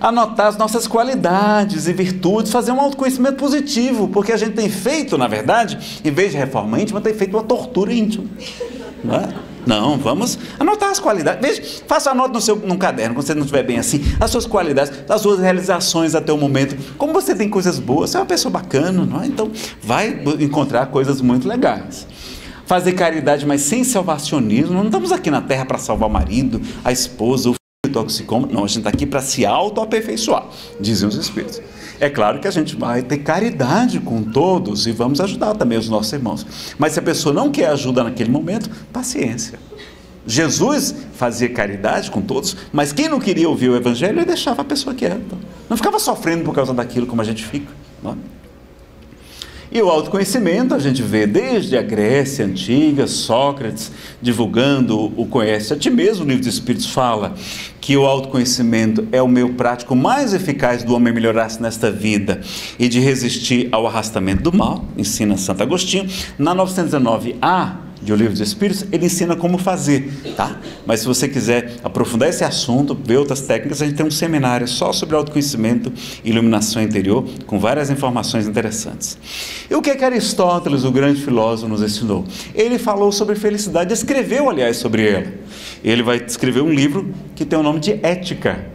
Anotar as nossas qualidades e virtudes, fazer um autoconhecimento positivo, porque a gente tem feito, na verdade, em vez de reforma íntima, tem feito uma tortura íntima. Não, é? não vamos anotar as qualidades. Veja, faça a nota no seu num caderno, quando você não estiver bem assim, as suas qualidades, as suas realizações até o momento. Como você tem coisas boas, você é uma pessoa bacana, não é? Então, vai encontrar coisas muito legais fazer caridade, mas sem salvacionismo. Não estamos aqui na terra para salvar o marido, a esposa, o toxicômano. Não, a gente está aqui para se auto-aperfeiçoar, dizem os Espíritos. É claro que a gente vai ter caridade com todos e vamos ajudar também os nossos irmãos. Mas se a pessoa não quer ajuda naquele momento, paciência. Jesus fazia caridade com todos, mas quem não queria ouvir o Evangelho, ele deixava a pessoa quieta. Não ficava sofrendo por causa daquilo como a gente fica. Não é? E o autoconhecimento a gente vê desde a Grécia antiga, Sócrates divulgando o Conhece a Ti Mesmo, o livro dos Espíritos fala que o autoconhecimento é o meio prático mais eficaz do homem melhorar-se nesta vida e de resistir ao arrastamento do mal, ensina Santo Agostinho. Na 919A, de O Livro dos Espíritos, ele ensina como fazer, tá? Mas se você quiser aprofundar esse assunto, ver outras técnicas, a gente tem um seminário só sobre autoconhecimento e iluminação interior, com várias informações interessantes. E o que é que Aristóteles, o grande filósofo, nos ensinou? Ele falou sobre felicidade, escreveu, aliás, sobre ela. Ele vai escrever um livro que tem o nome de Ética.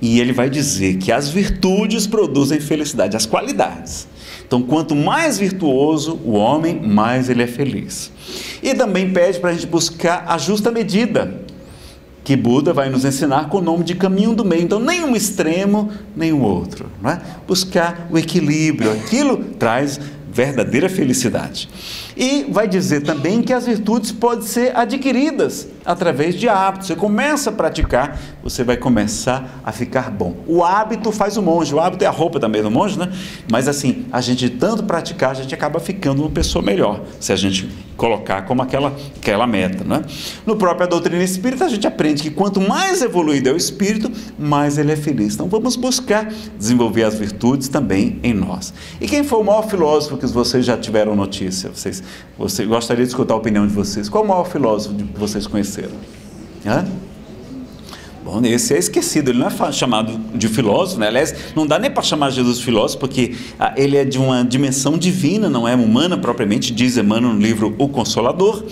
E ele vai dizer que as virtudes produzem felicidade, as qualidades. Então, quanto mais virtuoso o homem, mais ele é feliz. E também pede para a gente buscar a justa medida, que Buda vai nos ensinar com o nome de caminho do meio. Então, nem um extremo, nem o outro. Não é? Buscar o equilíbrio, aquilo traz verdadeira felicidade. E vai dizer também que as virtudes podem ser adquiridas através de hábitos. Você começa a praticar, você vai começar a ficar bom. O hábito faz o monge, o hábito é a roupa também do monge, né? Mas assim, a gente tanto praticar, a gente acaba ficando uma pessoa melhor, se a gente colocar como aquela, aquela meta, né? No próprio doutrina espírita, a gente aprende que quanto mais evoluído é o espírito, mais ele é feliz. Então vamos buscar desenvolver as virtudes também em nós. E quem foi o maior filósofo que vocês já tiveram notícia? Vocês você gostaria de escutar a opinião de vocês. Qual o maior filósofo que vocês conheceram? Hã? Bom, esse é esquecido, ele não é chamado de filósofo, né? aliás, não dá nem para chamar Jesus de filósofo, porque ah, ele é de uma dimensão divina, não é humana propriamente, diz Emmanuel no livro O Consolador,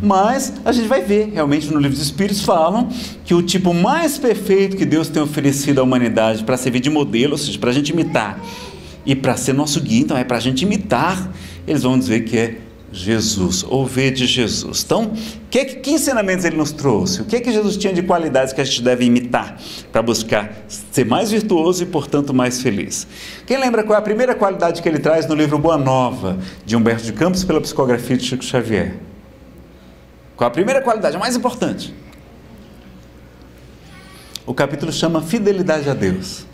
mas a gente vai ver, realmente no livro dos Espíritos falam que o tipo mais perfeito que Deus tem oferecido à humanidade para servir de modelo, ou seja, para a gente imitar, e para ser nosso guia, então é para a gente imitar, eles vão dizer que é Jesus, ouvir de Jesus. Então, que, que ensinamentos ele nos trouxe? O que, que Jesus tinha de qualidades que a gente deve imitar para buscar ser mais virtuoso e, portanto, mais feliz? Quem lembra qual é a primeira qualidade que ele traz no livro Boa Nova, de Humberto de Campos, pela psicografia de Chico Xavier? Qual a primeira qualidade, a mais importante? O capítulo chama Fidelidade a Deus.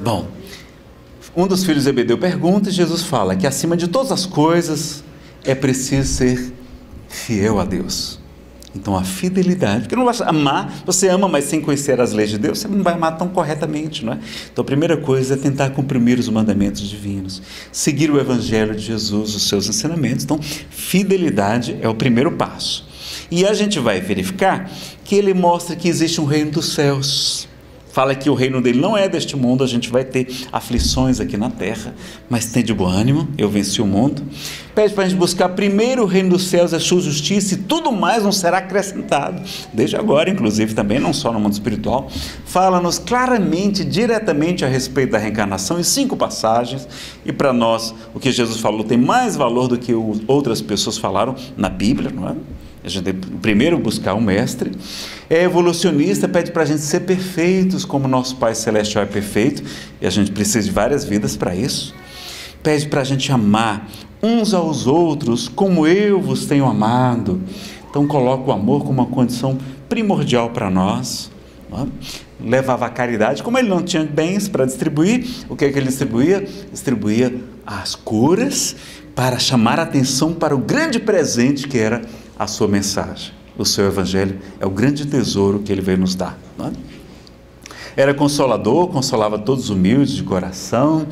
Bom, um dos filhos de Zebedeu pergunta e Jesus fala que acima de todas as coisas é preciso ser fiel a Deus. Então a fidelidade, porque não vai amar, você ama, mas sem conhecer as leis de Deus, você não vai amar tão corretamente, não é? Então a primeira coisa é tentar cumprir os mandamentos divinos, seguir o evangelho de Jesus, os seus ensinamentos. Então, fidelidade é o primeiro passo. E a gente vai verificar que ele mostra que existe um reino dos céus fala que o reino dele não é deste mundo, a gente vai ter aflições aqui na terra, mas tem de bom ânimo, eu venci o mundo. Pede para a gente buscar primeiro o reino dos céus, a sua justiça, e tudo mais não será acrescentado, desde agora, inclusive, também, não só no mundo espiritual. Fala-nos claramente, diretamente a respeito da reencarnação, em cinco passagens, e para nós, o que Jesus falou tem mais valor do que outras pessoas falaram na Bíblia, não é? A gente tem primeiro buscar um mestre. É evolucionista, pede para a gente ser perfeitos, como nosso Pai Celestial é perfeito, e a gente precisa de várias vidas para isso. Pede para a gente amar uns aos outros como eu vos tenho amado. Então, coloca o amor como uma condição primordial para nós. É? Levava a caridade, como ele não tinha bens para distribuir, o que, é que ele distribuía? Distribuía as curas para chamar a atenção para o grande presente que era a sua mensagem. O seu evangelho é o grande tesouro que ele veio nos dar. É? Era consolador, consolava todos humildes de coração,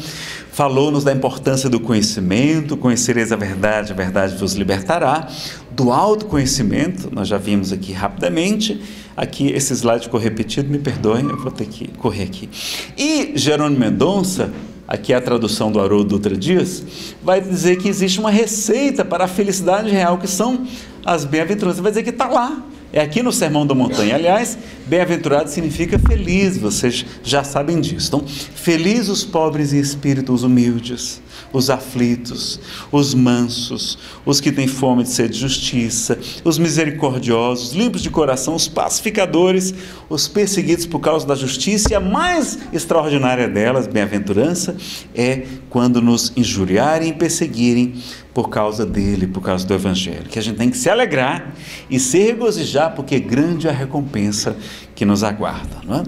falou-nos da importância do conhecimento, conhecereis a verdade, a verdade vos libertará, do autoconhecimento, nós já vimos aqui rapidamente, aqui esse slide ficou repetido, me perdoem, eu vou ter que correr aqui. E Jerônimo Mendonça, aqui é a tradução do Haroldo Dutra Dias, vai dizer que existe uma receita para a felicidade real, que são as bem-aventuranças. Vai dizer que está lá. É aqui no Sermão da Montanha. Aliás, bem-aventurado significa feliz, vocês já sabem disso. Então, feliz os pobres em espírito, os humildes, os aflitos, os mansos, os que têm fome de ser de justiça, os misericordiosos, limpos de coração, os pacificadores, os perseguidos por causa da justiça. E a mais extraordinária delas, bem-aventurança, é quando nos injuriarem e perseguirem por causa dele, por causa do Evangelho. Que a gente tem que se alegrar e se regozijar, porque grande é a recompensa que nos aguarda. Não é?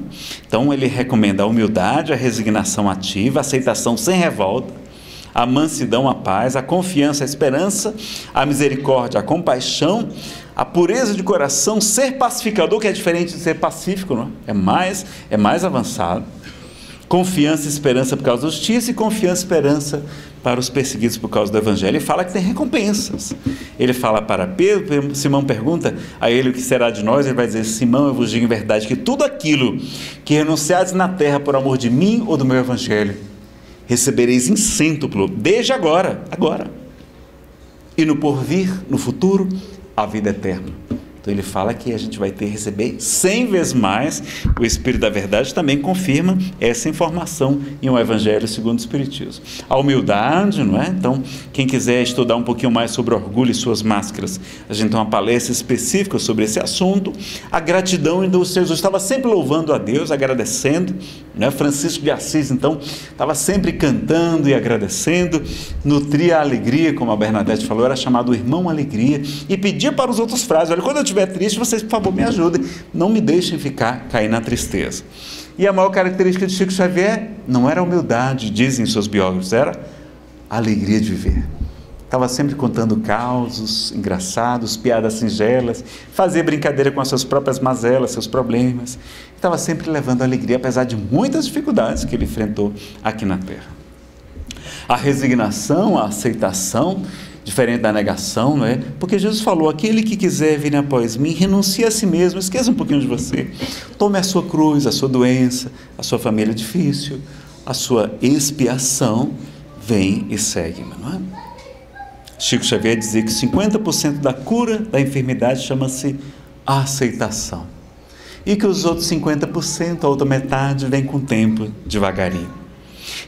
Então, ele recomenda a humildade, a resignação ativa, a aceitação sem revolta, a mansidão, a paz, a confiança, a esperança, a misericórdia, a compaixão, a pureza de coração, ser pacificador, que é diferente de ser pacífico, não é? é mais, é mais avançado. Confiança e esperança por causa da justiça e confiança e esperança para os perseguidos por causa do Evangelho. Ele fala que tem recompensas. Ele fala para Pedro, Simão pergunta a ele o que será de nós, ele vai dizer: Simão, eu vos digo em verdade que tudo aquilo que renunciares na terra por amor de mim ou do meu Evangelho, recebereis em cêntuplo, desde agora, agora. E no porvir, no futuro, a vida eterna. Então ele fala que a gente vai ter receber cem vezes mais. O Espírito da Verdade também confirma essa informação em um Evangelho segundo o Espiritismo. A humildade, não é? Então, quem quiser estudar um pouquinho mais sobre orgulho e suas máscaras, a gente tem uma palestra específica sobre esse assunto. A gratidão então, Jesus estava sempre louvando a Deus, agradecendo. Né? Francisco de Assis, então, estava sempre cantando e agradecendo, nutria a alegria, como a Bernadette falou, era chamado irmão alegria, e pedia para os outros frases: olha, quando eu estiver triste, vocês, por favor, me ajudem. Não me deixem ficar, cair na tristeza. E a maior característica de Chico Xavier não era humildade, dizem seus biógrafos, era a alegria de viver. Estava sempre contando causos engraçados, piadas singelas, fazia brincadeira com as suas próprias mazelas, seus problemas. Estava sempre levando alegria, apesar de muitas dificuldades que ele enfrentou aqui na Terra. A resignação, a aceitação diferente da negação, não é? Porque Jesus falou: aquele que quiser vir após mim, renuncie a si mesmo, esqueça um pouquinho de você. Tome a sua cruz, a sua doença, a sua família difícil, a sua expiação, vem e segue-me, não é? Chico Xavier dizia que 50% da cura da enfermidade chama-se aceitação. E que os outros 50%, a outra metade, vem com o tempo, devagarinho.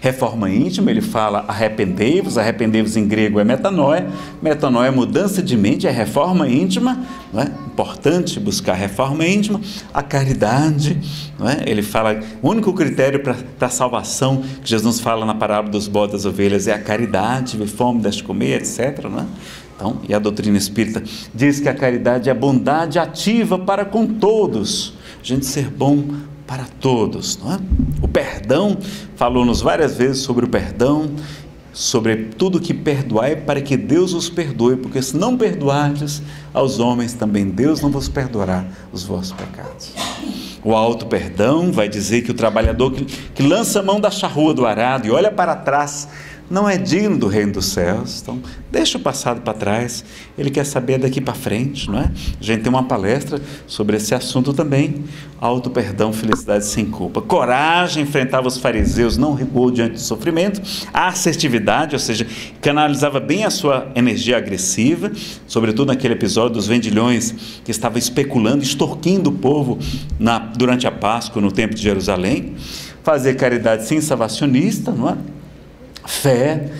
Reforma íntima, ele fala arrependei-vos, arrependei-vos em grego é metanoia, metanoia é mudança de mente, é reforma íntima, não é? importante buscar reforma íntima, a caridade, não é? ele fala, o único critério para a salvação que Jesus fala na parábola dos bodes das ovelhas é a caridade, ver fome, deixe comer, etc. Não é? Então, e a doutrina espírita diz que a caridade é a bondade ativa para com todos, a gente ser bom para todos. Não é? O perdão, falou-nos várias vezes sobre o perdão, sobre tudo que perdoai, para que Deus os perdoe, porque se não perdoardes aos homens, também Deus não vos perdoará os vossos pecados. O alto perdão vai dizer que o trabalhador que, que lança a mão da charrua do arado e olha para trás não é digno do reino dos céus. Então, deixa o passado para trás. Ele quer saber daqui para frente, não é? A gente tem uma palestra sobre esse assunto também. Auto perdão, felicidade sem culpa. Coragem enfrentava os fariseus, não recuou diante do sofrimento. A assertividade, ou seja, canalizava bem a sua energia agressiva, sobretudo naquele episódio dos vendilhões que estava especulando, extorquindo o povo na, durante a Páscoa no Templo de Jerusalém. Fazer caridade sem salvacionista, não é? Fé,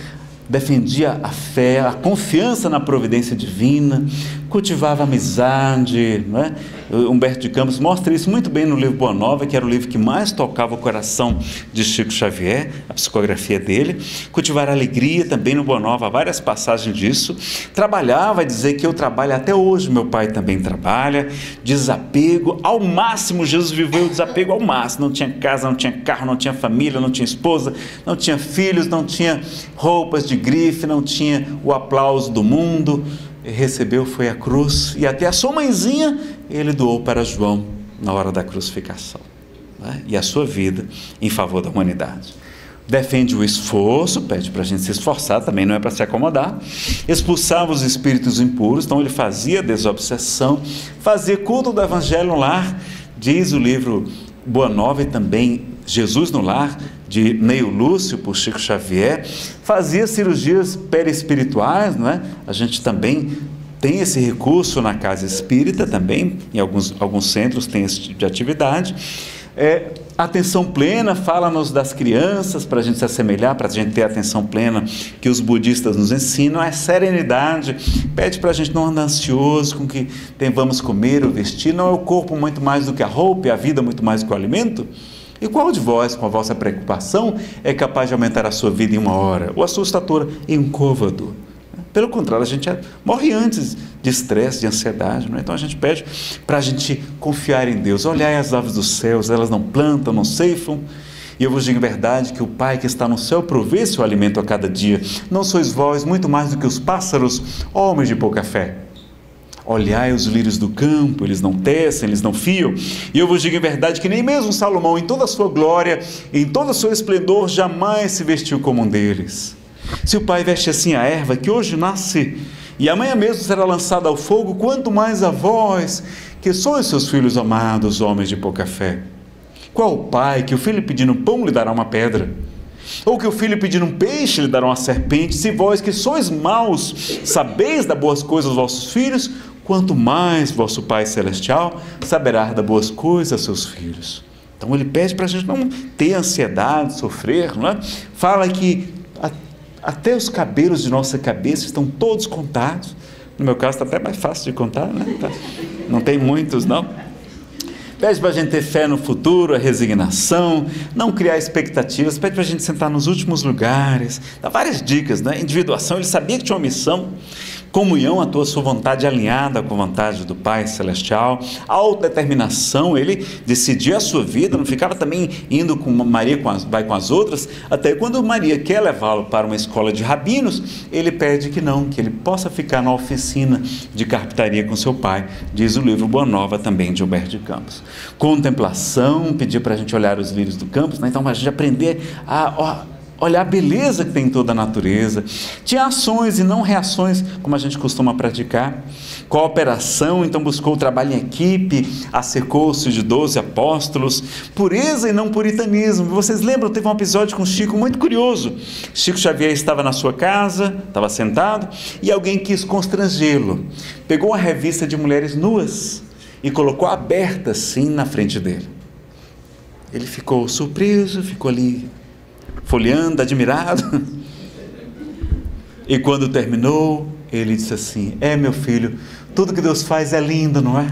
defendia a fé, a confiança na providência divina, cultivava amizade. Não é? Humberto de Campos mostra isso muito bem no livro Boa Nova, que era o livro que mais tocava o coração de Chico Xavier, a psicografia dele. Cultivar alegria também no Boa Nova, várias passagens disso. Trabalhar, vai dizer que eu trabalho até hoje, meu pai também trabalha. Desapego, ao máximo, Jesus viveu o desapego ao máximo. Não tinha casa, não tinha carro, não tinha família, não tinha esposa, não tinha filhos, não tinha roupas de grife, não tinha o aplauso do mundo recebeu foi a cruz e até a sua mãezinha ele doou para João na hora da crucificação. Né? E a sua vida em favor da humanidade. Defende o esforço, pede para a gente se esforçar, também não é para se acomodar. Expulsava os espíritos impuros, então ele fazia desobsessão, fazia culto do evangelho no lar, diz o livro Boa Nova e também Jesus no Lar, de Neio Lúcio, por Chico Xavier, fazia cirurgias perispirituais, não é? A gente também tem esse recurso na casa espírita também, em alguns, alguns centros tem esse tipo de atividade. É, atenção plena, fala-nos das crianças, para a gente se assemelhar, para a gente ter a atenção plena que os budistas nos ensinam, é serenidade, pede para a gente não andar ansioso com que vamos comer ou vestir, não é o corpo muito mais do que a roupa, e a vida muito mais do que o alimento? E qual de vós, com a vossa preocupação, é capaz de aumentar a sua vida em uma hora, ou a sua estatura em um côvado? Pelo contrário, a gente é, morre antes de estresse, de ansiedade. Não é? Então a gente pede para a gente confiar em Deus. Olhai as aves dos céus, elas não plantam, não ceifam. E eu vos digo a verdade que o Pai que está no céu provê seu alimento a cada dia. Não sois vós muito mais do que os pássaros, homens de pouca fé. Olhai os lírios do campo, eles não tecem, eles não fiam. E eu vos digo em verdade que nem mesmo Salomão, em toda a sua glória, em todo o seu esplendor, jamais se vestiu como um deles. Se o Pai veste assim a erva que hoje nasce e amanhã mesmo será lançada ao fogo, quanto mais a vós, que sois seus filhos amados, homens de pouca fé. Qual o pai que o filho pedindo pão lhe dará uma pedra? Ou que o filho pedindo um peixe lhe dará uma serpente? Se vós que sois maus, sabeis dar boas coisas aos vossos filhos, quanto mais vosso Pai Celestial saberá dar boas coisas a seus filhos. Então ele pede para a gente não ter ansiedade, sofrer, não é? Fala que a, até os cabelos de nossa cabeça estão todos contados. No meu caso está até mais fácil de contar, né? Tá. Não tem muitos, não. Pede para a gente ter fé no futuro, a resignação, não criar expectativas, pede para a gente sentar nos últimos lugares, dá várias dicas, né? Individuação, ele sabia que tinha uma missão, comunhão, a tua sua vontade alinhada com a vontade do Pai Celestial, autodeterminação, ele decidia a sua vida, não ficava também indo com Maria, com as, vai com as outras, até quando Maria quer levá-lo para uma escola de rabinos, ele pede que não, que ele possa ficar na oficina de carpintaria com seu pai, diz o livro Boa Nova também de Humberto de Campos. Contemplação, pedir para a gente olhar os lírios do campus, né? então a gente aprender a... olhar a beleza que tem em toda a natureza. Tinha ações e não reações, como a gente costuma praticar. Cooperação, então buscou o trabalho em equipe, acercou-se de 12 apóstolos. Pureza e não puritanismo. Vocês lembram? Teve um episódio com Chico muito curioso. Chico Xavier estava na sua casa, estava sentado, e alguém quis constrangê-lo. Pegou uma revista de mulheres nuas e colocou aberta assim na frente dele. Ele ficou surpreso, ficou ali folheando, admirado. E quando terminou, ele disse assim: É, meu filho, tudo que Deus faz é lindo, não é?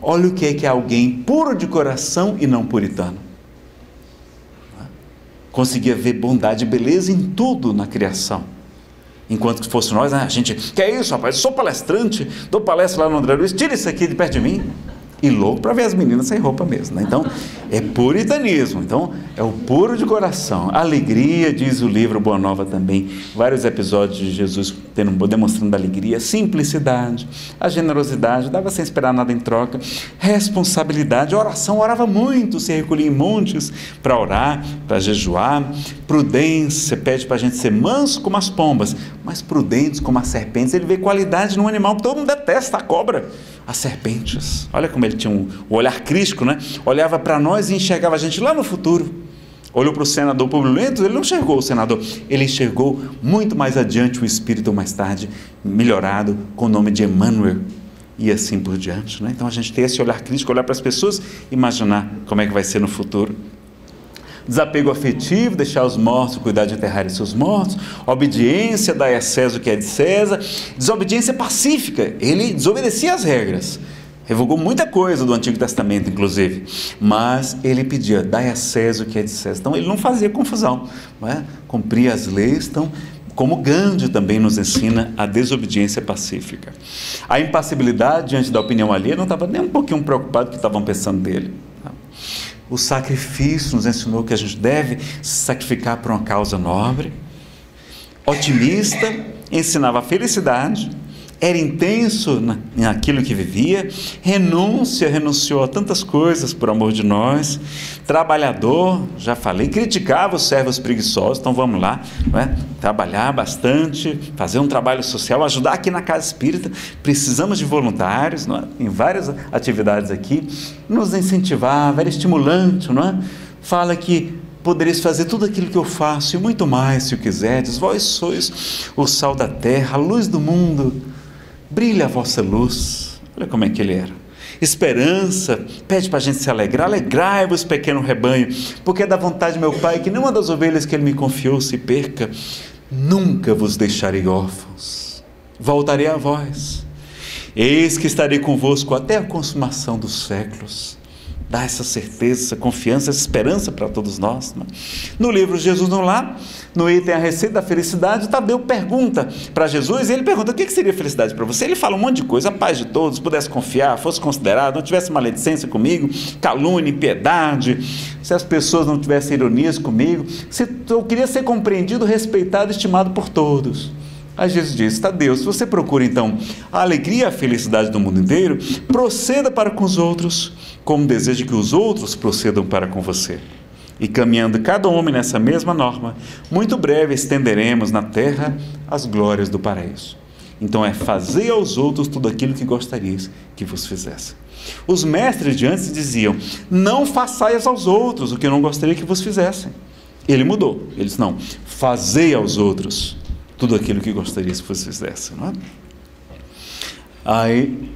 Olha o que é que é alguém puro de coração e não puritano. Conseguia ver bondade e beleza em tudo na criação. Enquanto que fosse nós, né, a gente, que é isso, rapaz? Eu sou palestrante, dou palestra lá no André Luiz, tira isso aqui de perto de mim e louco para ver as meninas sem roupa mesmo. Né? Então, é puritanismo. Então, é o puro de coração. Alegria, diz o livro Boa Nova também. Vários episódios de Jesus tendo, demonstrando alegria, simplicidade, a generosidade, dava sem esperar nada em troca, responsabilidade, oração, orava muito, se recolhia em montes para orar, para jejuar, prudência, pede para a gente ser manso como as pombas, mas prudentes como as serpentes. Ele vê qualidade num animal que todo mundo detesta, a cobra as serpentes. Olha como ele tinha um, um olhar crítico, né? Olhava para nós e enxergava a gente lá no futuro. Olhou para o senador Publio Lento, ele não enxergou o senador, ele enxergou muito mais adiante o espírito mais tarde melhorado com o nome de Emmanuel e assim por diante. Né? Então a gente tem esse olhar crítico, olhar para as pessoas, imaginar como é que vai ser no futuro desapego afetivo, deixar os mortos, cuidar de enterrar seus mortos, obediência, dar a César o que é de César, desobediência pacífica, ele desobedecia as regras, revogou muita coisa do Antigo Testamento, inclusive, mas ele pedia, dai a César o que é de César, então ele não fazia confusão, não é? cumpria as leis, então como Gandhi também nos ensina a desobediência pacífica. A impassibilidade diante da opinião alheia não estava nem um pouquinho preocupado com o que estavam pensando dele. O sacrifício nos ensinou que a gente deve se sacrificar por uma causa nobre. Otimista, ensinava a felicidade era intenso naquilo que vivia, renúncia, renunciou a tantas coisas por amor de nós, trabalhador, já falei, criticava os servos preguiçosos, então vamos lá, é? trabalhar bastante, fazer um trabalho social, ajudar aqui na Casa Espírita, precisamos de voluntários, é? em várias atividades aqui, nos incentivava, era estimulante, não é? Fala que podereis fazer tudo aquilo que eu faço e muito mais se o quiserdes, vós sois o sal da terra, a luz do mundo, brilha a vossa luz. Olha como é que ele era. Esperança, pede para a gente se alegrar, alegrai-vos, pequeno rebanho, porque é da vontade de meu Pai que nenhuma das ovelhas que Ele me confiou se perca, nunca vos deixarei órfãos, voltarei a vós, eis que estarei convosco até a consumação dos séculos dá essa certeza, essa confiança, essa esperança para todos nós. Né? No livro Jesus não lá, no item A Receita da Felicidade, Tadeu pergunta para Jesus, e ele pergunta, o que seria felicidade para você? Ele fala um monte de coisa, a paz de todos, pudesse confiar, fosse considerado, não tivesse maledicência comigo, calúnia, impiedade, se as pessoas não tivessem ironias comigo, se eu queria ser compreendido, respeitado, estimado por todos. Aí Jesus disse: Tadeu, se você procura então a alegria e a felicidade do mundo inteiro, proceda para com os outros, como deseja que os outros procedam para com você. E caminhando cada homem nessa mesma norma, muito breve estenderemos na terra as glórias do paraíso. Então é fazer aos outros tudo aquilo que gostarias que vos fizesse. Os mestres de antes diziam: Não façais aos outros o que eu não gostaria que vos fizessem. Ele mudou. Ele disse: Não, fazei aos outros tudo aquilo que gostaria que vocês fizessem. Não é? Aí,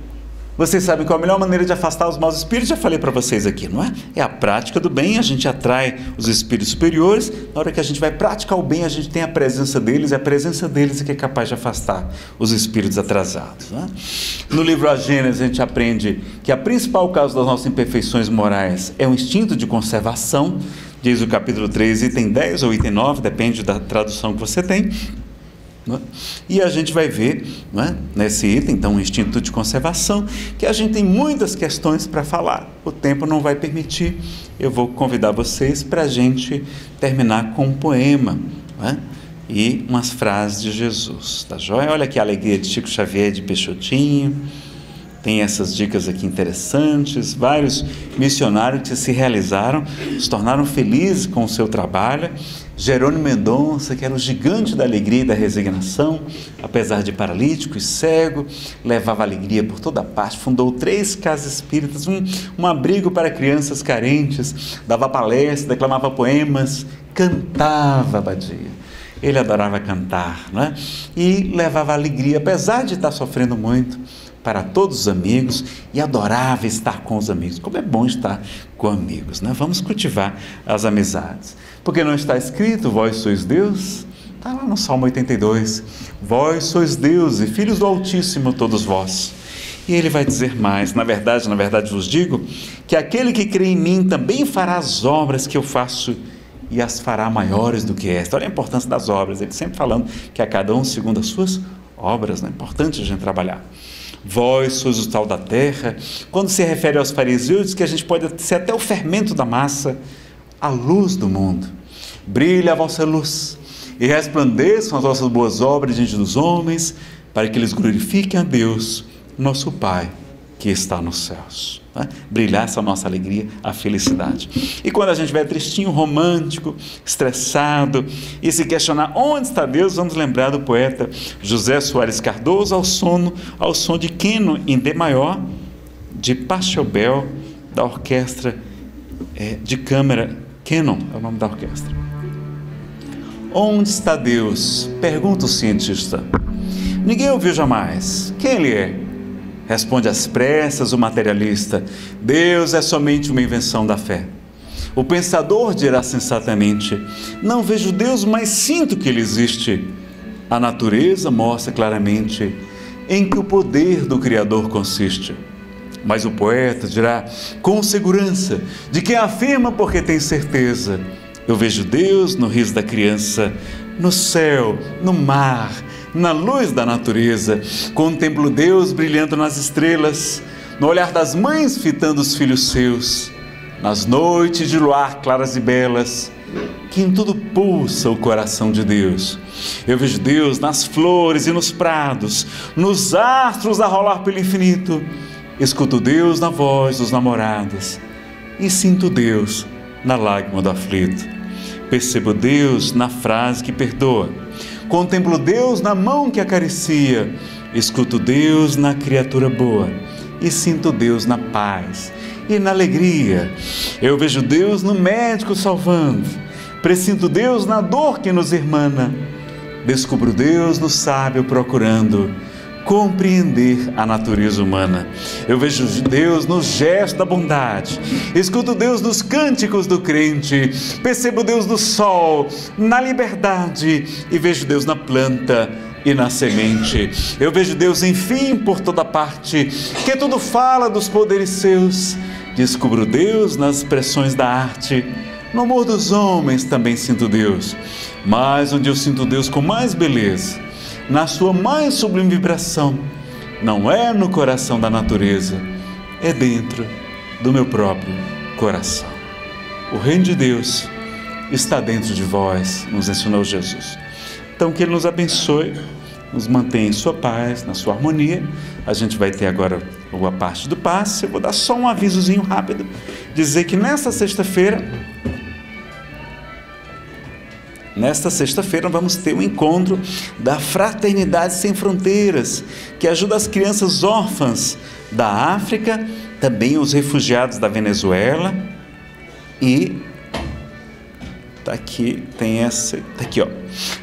vocês sabem qual a melhor maneira de afastar os maus espíritos? Já falei para vocês aqui, não é? É a prática do bem, a gente atrai os espíritos superiores. Na hora que a gente vai praticar o bem, a gente tem a presença deles, e a presença deles é que é capaz de afastar os espíritos atrasados. É? No livro A Gênesis, a gente aprende que a principal causa das nossas imperfeições morais é o instinto de conservação. Diz o capítulo 3, item 10 ou item 9, depende da tradução que você tem. É? E a gente vai ver é? nesse item, então, o instinto de conservação, que a gente tem muitas questões para falar. O tempo não vai permitir. Eu vou convidar vocês para a gente terminar com um poema é? e umas frases de Jesus. Tá joia? Olha que alegria de Chico Xavier de Peixotinho. Tem essas dicas aqui interessantes. Vários missionários que se realizaram, se tornaram felizes com o seu trabalho Jerônimo Mendonça, que era o gigante da alegria e da resignação, apesar de paralítico e cego, levava alegria por toda parte, fundou três casas espíritas, um, um abrigo para crianças carentes, dava palestras, declamava poemas, cantava abadia. Ele adorava cantar, né? E levava alegria, apesar de estar sofrendo muito, para todos os amigos e adorava estar com os amigos. Como é bom estar com amigos, né? Vamos cultivar as amizades. Porque não está escrito, vós sois Deus? Está lá no Salmo 82. Vós sois Deus e filhos do Altíssimo, todos vós. E ele vai dizer mais: na verdade, na verdade vos digo, que aquele que crê em mim também fará as obras que eu faço e as fará maiores do que esta. Olha a importância das obras, ele sempre falando que a cada um segundo as suas obras, é importante a gente trabalhar. Vós sois o tal da terra. Quando se refere aos fariseus, diz que a gente pode ser até o fermento da massa, a luz do mundo. Brilha a vossa luz e resplandeçam as vossas boas obras diante dos homens, para que eles glorifiquem a Deus, nosso Pai, que está nos céus. Né? Brilhar essa nossa alegria, a felicidade. E quando a gente estiver tristinho, romântico, estressado, e se questionar onde está Deus, vamos lembrar do poeta José Soares Cardoso ao sono, ao som de Queno em D maior, de Pachelbel, da orquestra é, de câmara Canon, é o nome da orquestra. Onde está Deus? Pergunta o cientista. Ninguém ouviu jamais. Quem ele é? Responde às pressas o materialista: Deus é somente uma invenção da fé. O pensador dirá sensatamente: Não vejo Deus, mas sinto que ele existe. A natureza mostra claramente em que o poder do Criador consiste. Mas o poeta dirá com segurança de quem afirma porque tem certeza eu vejo Deus no riso da criança, no céu, no mar, na luz da natureza. Contemplo Deus brilhando nas estrelas, no olhar das mães fitando os filhos seus, nas noites de luar claras e belas, que em tudo pulsa o coração de Deus. Eu vejo Deus nas flores e nos prados, nos astros a rolar pelo infinito. Escuto Deus na voz dos namorados e sinto Deus na lágrima do aflito. Percebo Deus na frase que perdoa. Contemplo Deus na mão que acaricia. Escuto Deus na criatura boa. E sinto Deus na paz e na alegria. Eu vejo Deus no médico salvando. Presinto Deus na dor que nos irmana. Descubro Deus no sábio procurando compreender a natureza humana. Eu vejo Deus no gesto da bondade, escuto Deus nos cânticos do crente, percebo Deus no sol, na liberdade e vejo Deus na planta e na semente. Eu vejo Deus, enfim, por toda parte, que tudo fala dos poderes seus. Descubro Deus nas expressões da arte. No amor dos homens também sinto Deus, mas onde eu sinto Deus com mais beleza na sua mais sublime vibração, não é no coração da natureza, é dentro do meu próprio coração. O reino de Deus está dentro de vós, nos ensinou Jesus. Então, que Ele nos abençoe, nos mantenha em sua paz, na sua harmonia. A gente vai ter agora a parte do passe. Eu vou dar só um avisozinho rápido, dizer que nesta sexta-feira Nesta sexta-feira vamos ter um encontro da Fraternidade Sem Fronteiras, que ajuda as crianças órfãs da África, também os refugiados da Venezuela e tá aqui, tem essa, tá aqui, ó.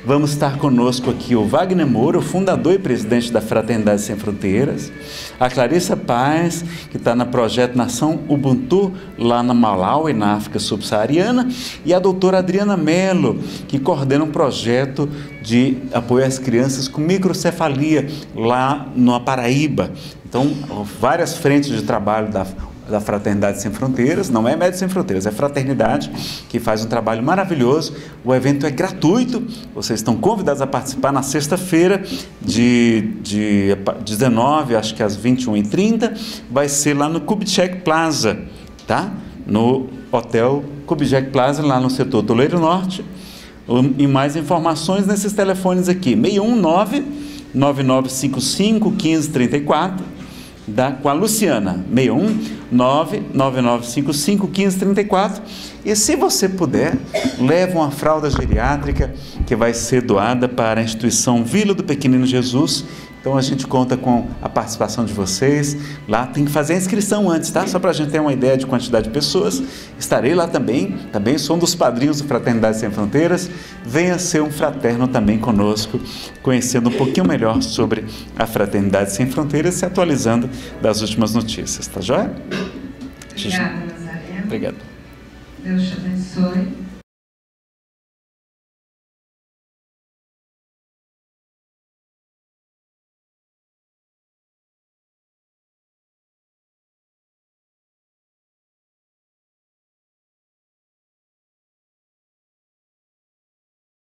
Vamos estar conosco aqui o Wagner Moura, o fundador e presidente da Fraternidade Sem Fronteiras, a Clarissa Paz, que está no projeto Nação Ubuntu, lá na Malawi, na África Subsaariana, e a doutora Adriana Mello, que coordena um projeto de apoio às crianças com microcefalia, lá na Paraíba. Então, várias frentes de trabalho da da Fraternidade Sem Fronteiras, não é Médicos Sem Fronteiras, é Fraternidade, que faz um trabalho maravilhoso. O evento é gratuito, vocês estão convidados a participar na sexta-feira, de, de 19, acho que às 21h30, vai ser lá no Kubitschek Plaza, tá? No Hotel Kubitschek Plaza, lá no setor Toledo Norte. E mais informações nesses telefones aqui, 619 9955 1534 da, com a Luciana, 61 99955 1534. E se você puder, leve uma fralda geriátrica que vai ser doada para a instituição Vila do Pequenino Jesus então a gente conta com a participação de vocês. Lá tem que fazer a inscrição antes, tá? Só para a gente ter uma ideia de quantidade de pessoas. Estarei lá também. Também sou um dos padrinhos do Fraternidade Sem Fronteiras. Venha ser um fraterno também conosco, conhecendo um pouquinho melhor sobre a Fraternidade Sem Fronteiras, se atualizando das últimas notícias. Tá joia? Obrigada, Nazaré. Obrigado. Deus te abençoe.